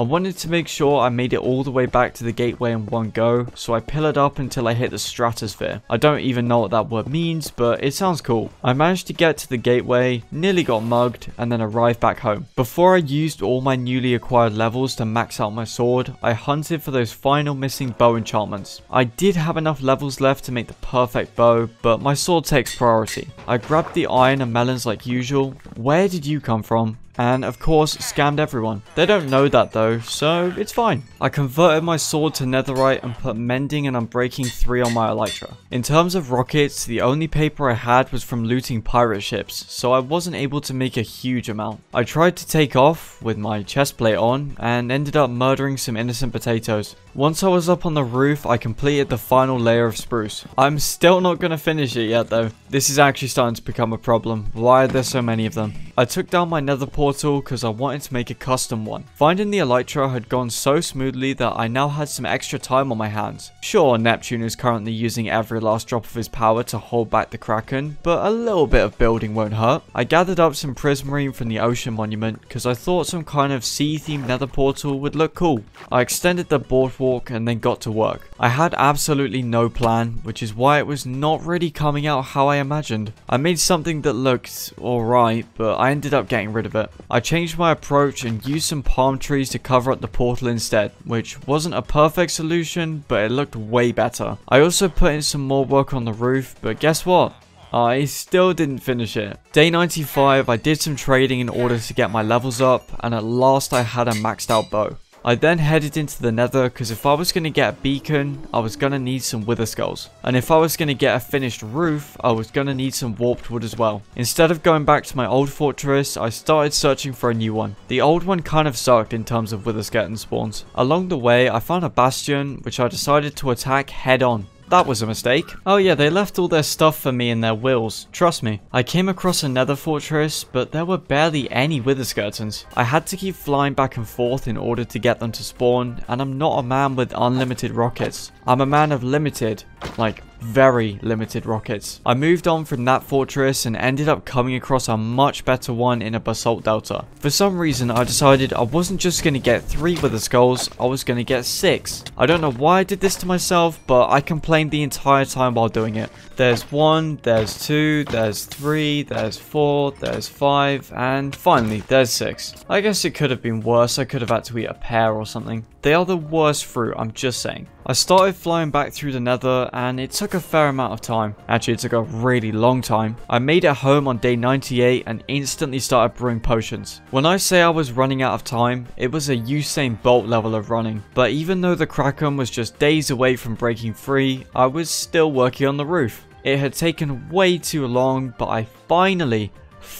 I wanted to make sure I made it all the way back to the gateway in one go, so I pillared up until I hit the stratosphere. I don't even know what that word means, but it sounds cool. I managed to get to the gateway, nearly got mugged, and then arrived back home. Before I used all my newly acquired levels to max out my sword, I hunted for those final missing bow enchantments. I did have enough levels left to make the perfect bow, but my sword takes priority. I grabbed the iron and melons like usual. Where did you come from? And of course scammed everyone. They don't know that though, so it's fine. I converted my sword to netherite and put mending and unbreaking 3 on my elytra. In terms of rockets, the only paper I had was from looting pirate ships, so I wasn't able to make a huge amount. I tried to take off with my chestplate on and ended up murdering some innocent potatoes. Once I was up on the roof, I completed the final layer of spruce. I'm still not going to finish it yet though. This is actually starting to become a problem. Why are there so many of them? I took down my nether portal because I wanted to make a custom one. Finding the Elytra had gone so smoothly that I now had some extra time on my hands. Sure, Neptune is currently using every last drop of his power to hold back the Kraken, but a little bit of building won't hurt. I gathered up some prismarine from the ocean monument because I thought some kind of sea themed nether portal would look cool. I extended the board walk and then got to work. I had absolutely no plan, which is why it was not really coming out how I imagined. I made something that looked alright, but I ended up getting rid of it. I changed my approach and used some palm trees to cover up the portal instead, which wasn't a perfect solution, but it looked way better. I also put in some more work on the roof, but guess what? I still didn't finish it. Day 95, I did some trading in order to get my levels up, and at last I had a maxed out bow. I then headed into the nether because if I was going to get a beacon, I was going to need some wither skulls. And if I was going to get a finished roof, I was going to need some warped wood as well. Instead of going back to my old fortress, I started searching for a new one. The old one kind of sucked in terms of wither skeleton spawns. Along the way, I found a bastion which I decided to attack head on. That was a mistake. Oh yeah, they left all their stuff for me in their wills. Trust me. I came across a nether fortress, but there were barely any wither skeletons. I had to keep flying back and forth in order to get them to spawn, and I'm not a man with unlimited rockets. I'm a man of limited, like very limited rockets. I moved on from that fortress and ended up coming across a much better one in a basalt delta. For some reason I decided I wasn't just going to get 3 wither skulls, I was going to get 6. I don't know why I did this to myself, but I complained the entire time while doing it. There's 1, there's 2, there's 3, there's 4, there's 5, and finally there's 6. I guess it could have been worse, I could have had to eat a pear or something. They are the worst fruit, I'm just saying. I started flying back through the nether and it took a fair amount of time. Actually, it took a really long time. I made it home on day 98 and instantly started brewing potions. When I say I was running out of time, it was a Usain Bolt level of running. But even though the Kraken was just days away from breaking free, I was still working on the roof. It had taken way too long, but I finally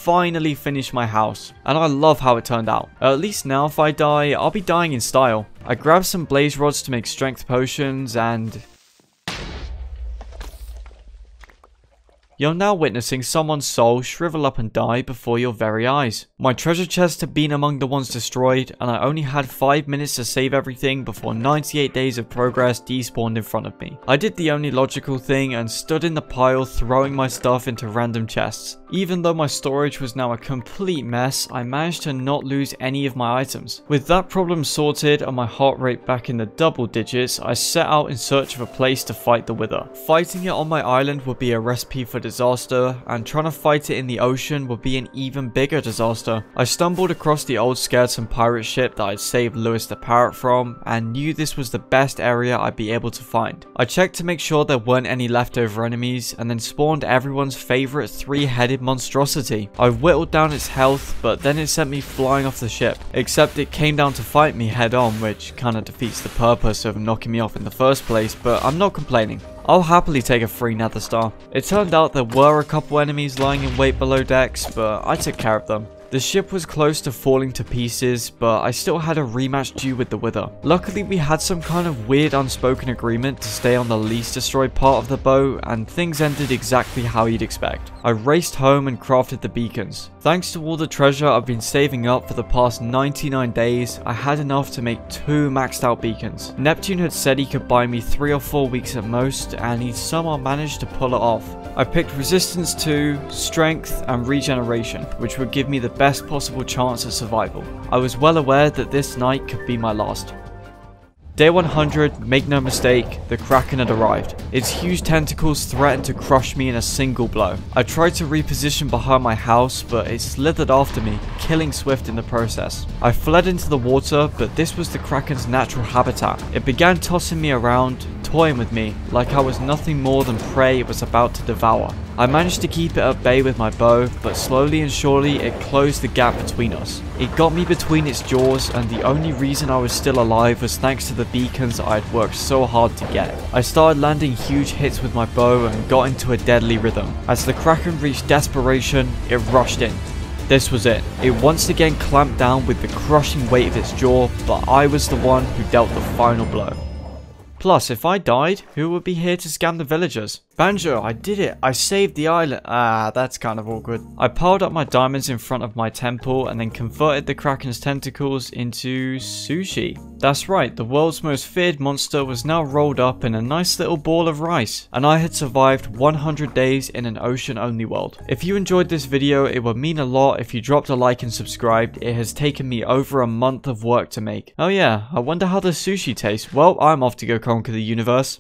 finally finished my house, and I love how it turned out. At least now if I die, I'll be dying in style. I grabbed some blaze rods to make strength potions, and... You're now witnessing someone's soul shrivel up and die before your very eyes. My treasure chest had been among the ones destroyed, and I only had 5 minutes to save everything before 98 days of progress despawned in front of me. I did the only logical thing and stood in the pile throwing my stuff into random chests. Even though my storage was now a complete mess, I managed to not lose any of my items. With that problem sorted and my heart rate back in the double digits, I set out in search of a place to fight the Wither. Fighting it on my island would be a recipe for disaster, and trying to fight it in the ocean would be an even bigger disaster. I stumbled across the old skeleton pirate ship that I'd saved Lewis the Parrot from, and knew this was the best area I'd be able to find. I checked to make sure there weren't any leftover enemies, and then spawned everyone's favourite three-headed monstrosity. I whittled down its health, but then it sent me flying off the ship. Except it came down to fight me head on, which kinda defeats the purpose of knocking me off in the first place, but I'm not complaining. I'll happily take a free nether star. It turned out there were a couple enemies lying in wait below decks, but I took care of them. The ship was close to falling to pieces, but I still had a rematch due with the Wither. Luckily, we had some kind of weird unspoken agreement to stay on the least destroyed part of the boat, and things ended exactly how you'd expect. I raced home and crafted the beacons. Thanks to all the treasure I've been saving up for the past 99 days, I had enough to make two maxed out beacons. Neptune had said he could buy me 3 or 4 weeks at most, and he somehow managed to pull it off. I picked resistance 2, strength, and regeneration, which would give me the best possible chance of survival. I was well aware that this night could be my last. Day 100, make no mistake, the Kraken had arrived. Its huge tentacles threatened to crush me in a single blow. I tried to reposition behind my house, but it slithered after me, killing Swift in the process. I fled into the water, but this was the Kraken's natural habitat. It began tossing me around, toying with me, like I was nothing more than prey it was about to devour. I managed to keep it at bay with my bow, but slowly and surely it closed the gap between us. It got me between its jaws, and the only reason I was still alive was thanks to the beacons I had worked so hard to get. I started landing huge hits with my bow and got into a deadly rhythm. As the Kraken reached desperation, it rushed in. This was it. It once again clamped down with the crushing weight of its jaw, but I was the one who dealt the final blow. Plus, if I died, who would be here to scam the villagers? Banjo, I did it. I saved the island. Ah, that's kind of awkward. I piled up my diamonds in front of my temple and then converted the Kraken's tentacles into sushi. That's right, the world's most feared monster was now rolled up in a nice little ball of rice. And I had survived 100 days in an ocean-only world. If you enjoyed this video, it would mean a lot if you dropped a like and subscribed. It has taken me over a month of work to make. Oh yeah, I wonder how the sushi tastes. Well, I'm off to go conquer the universe.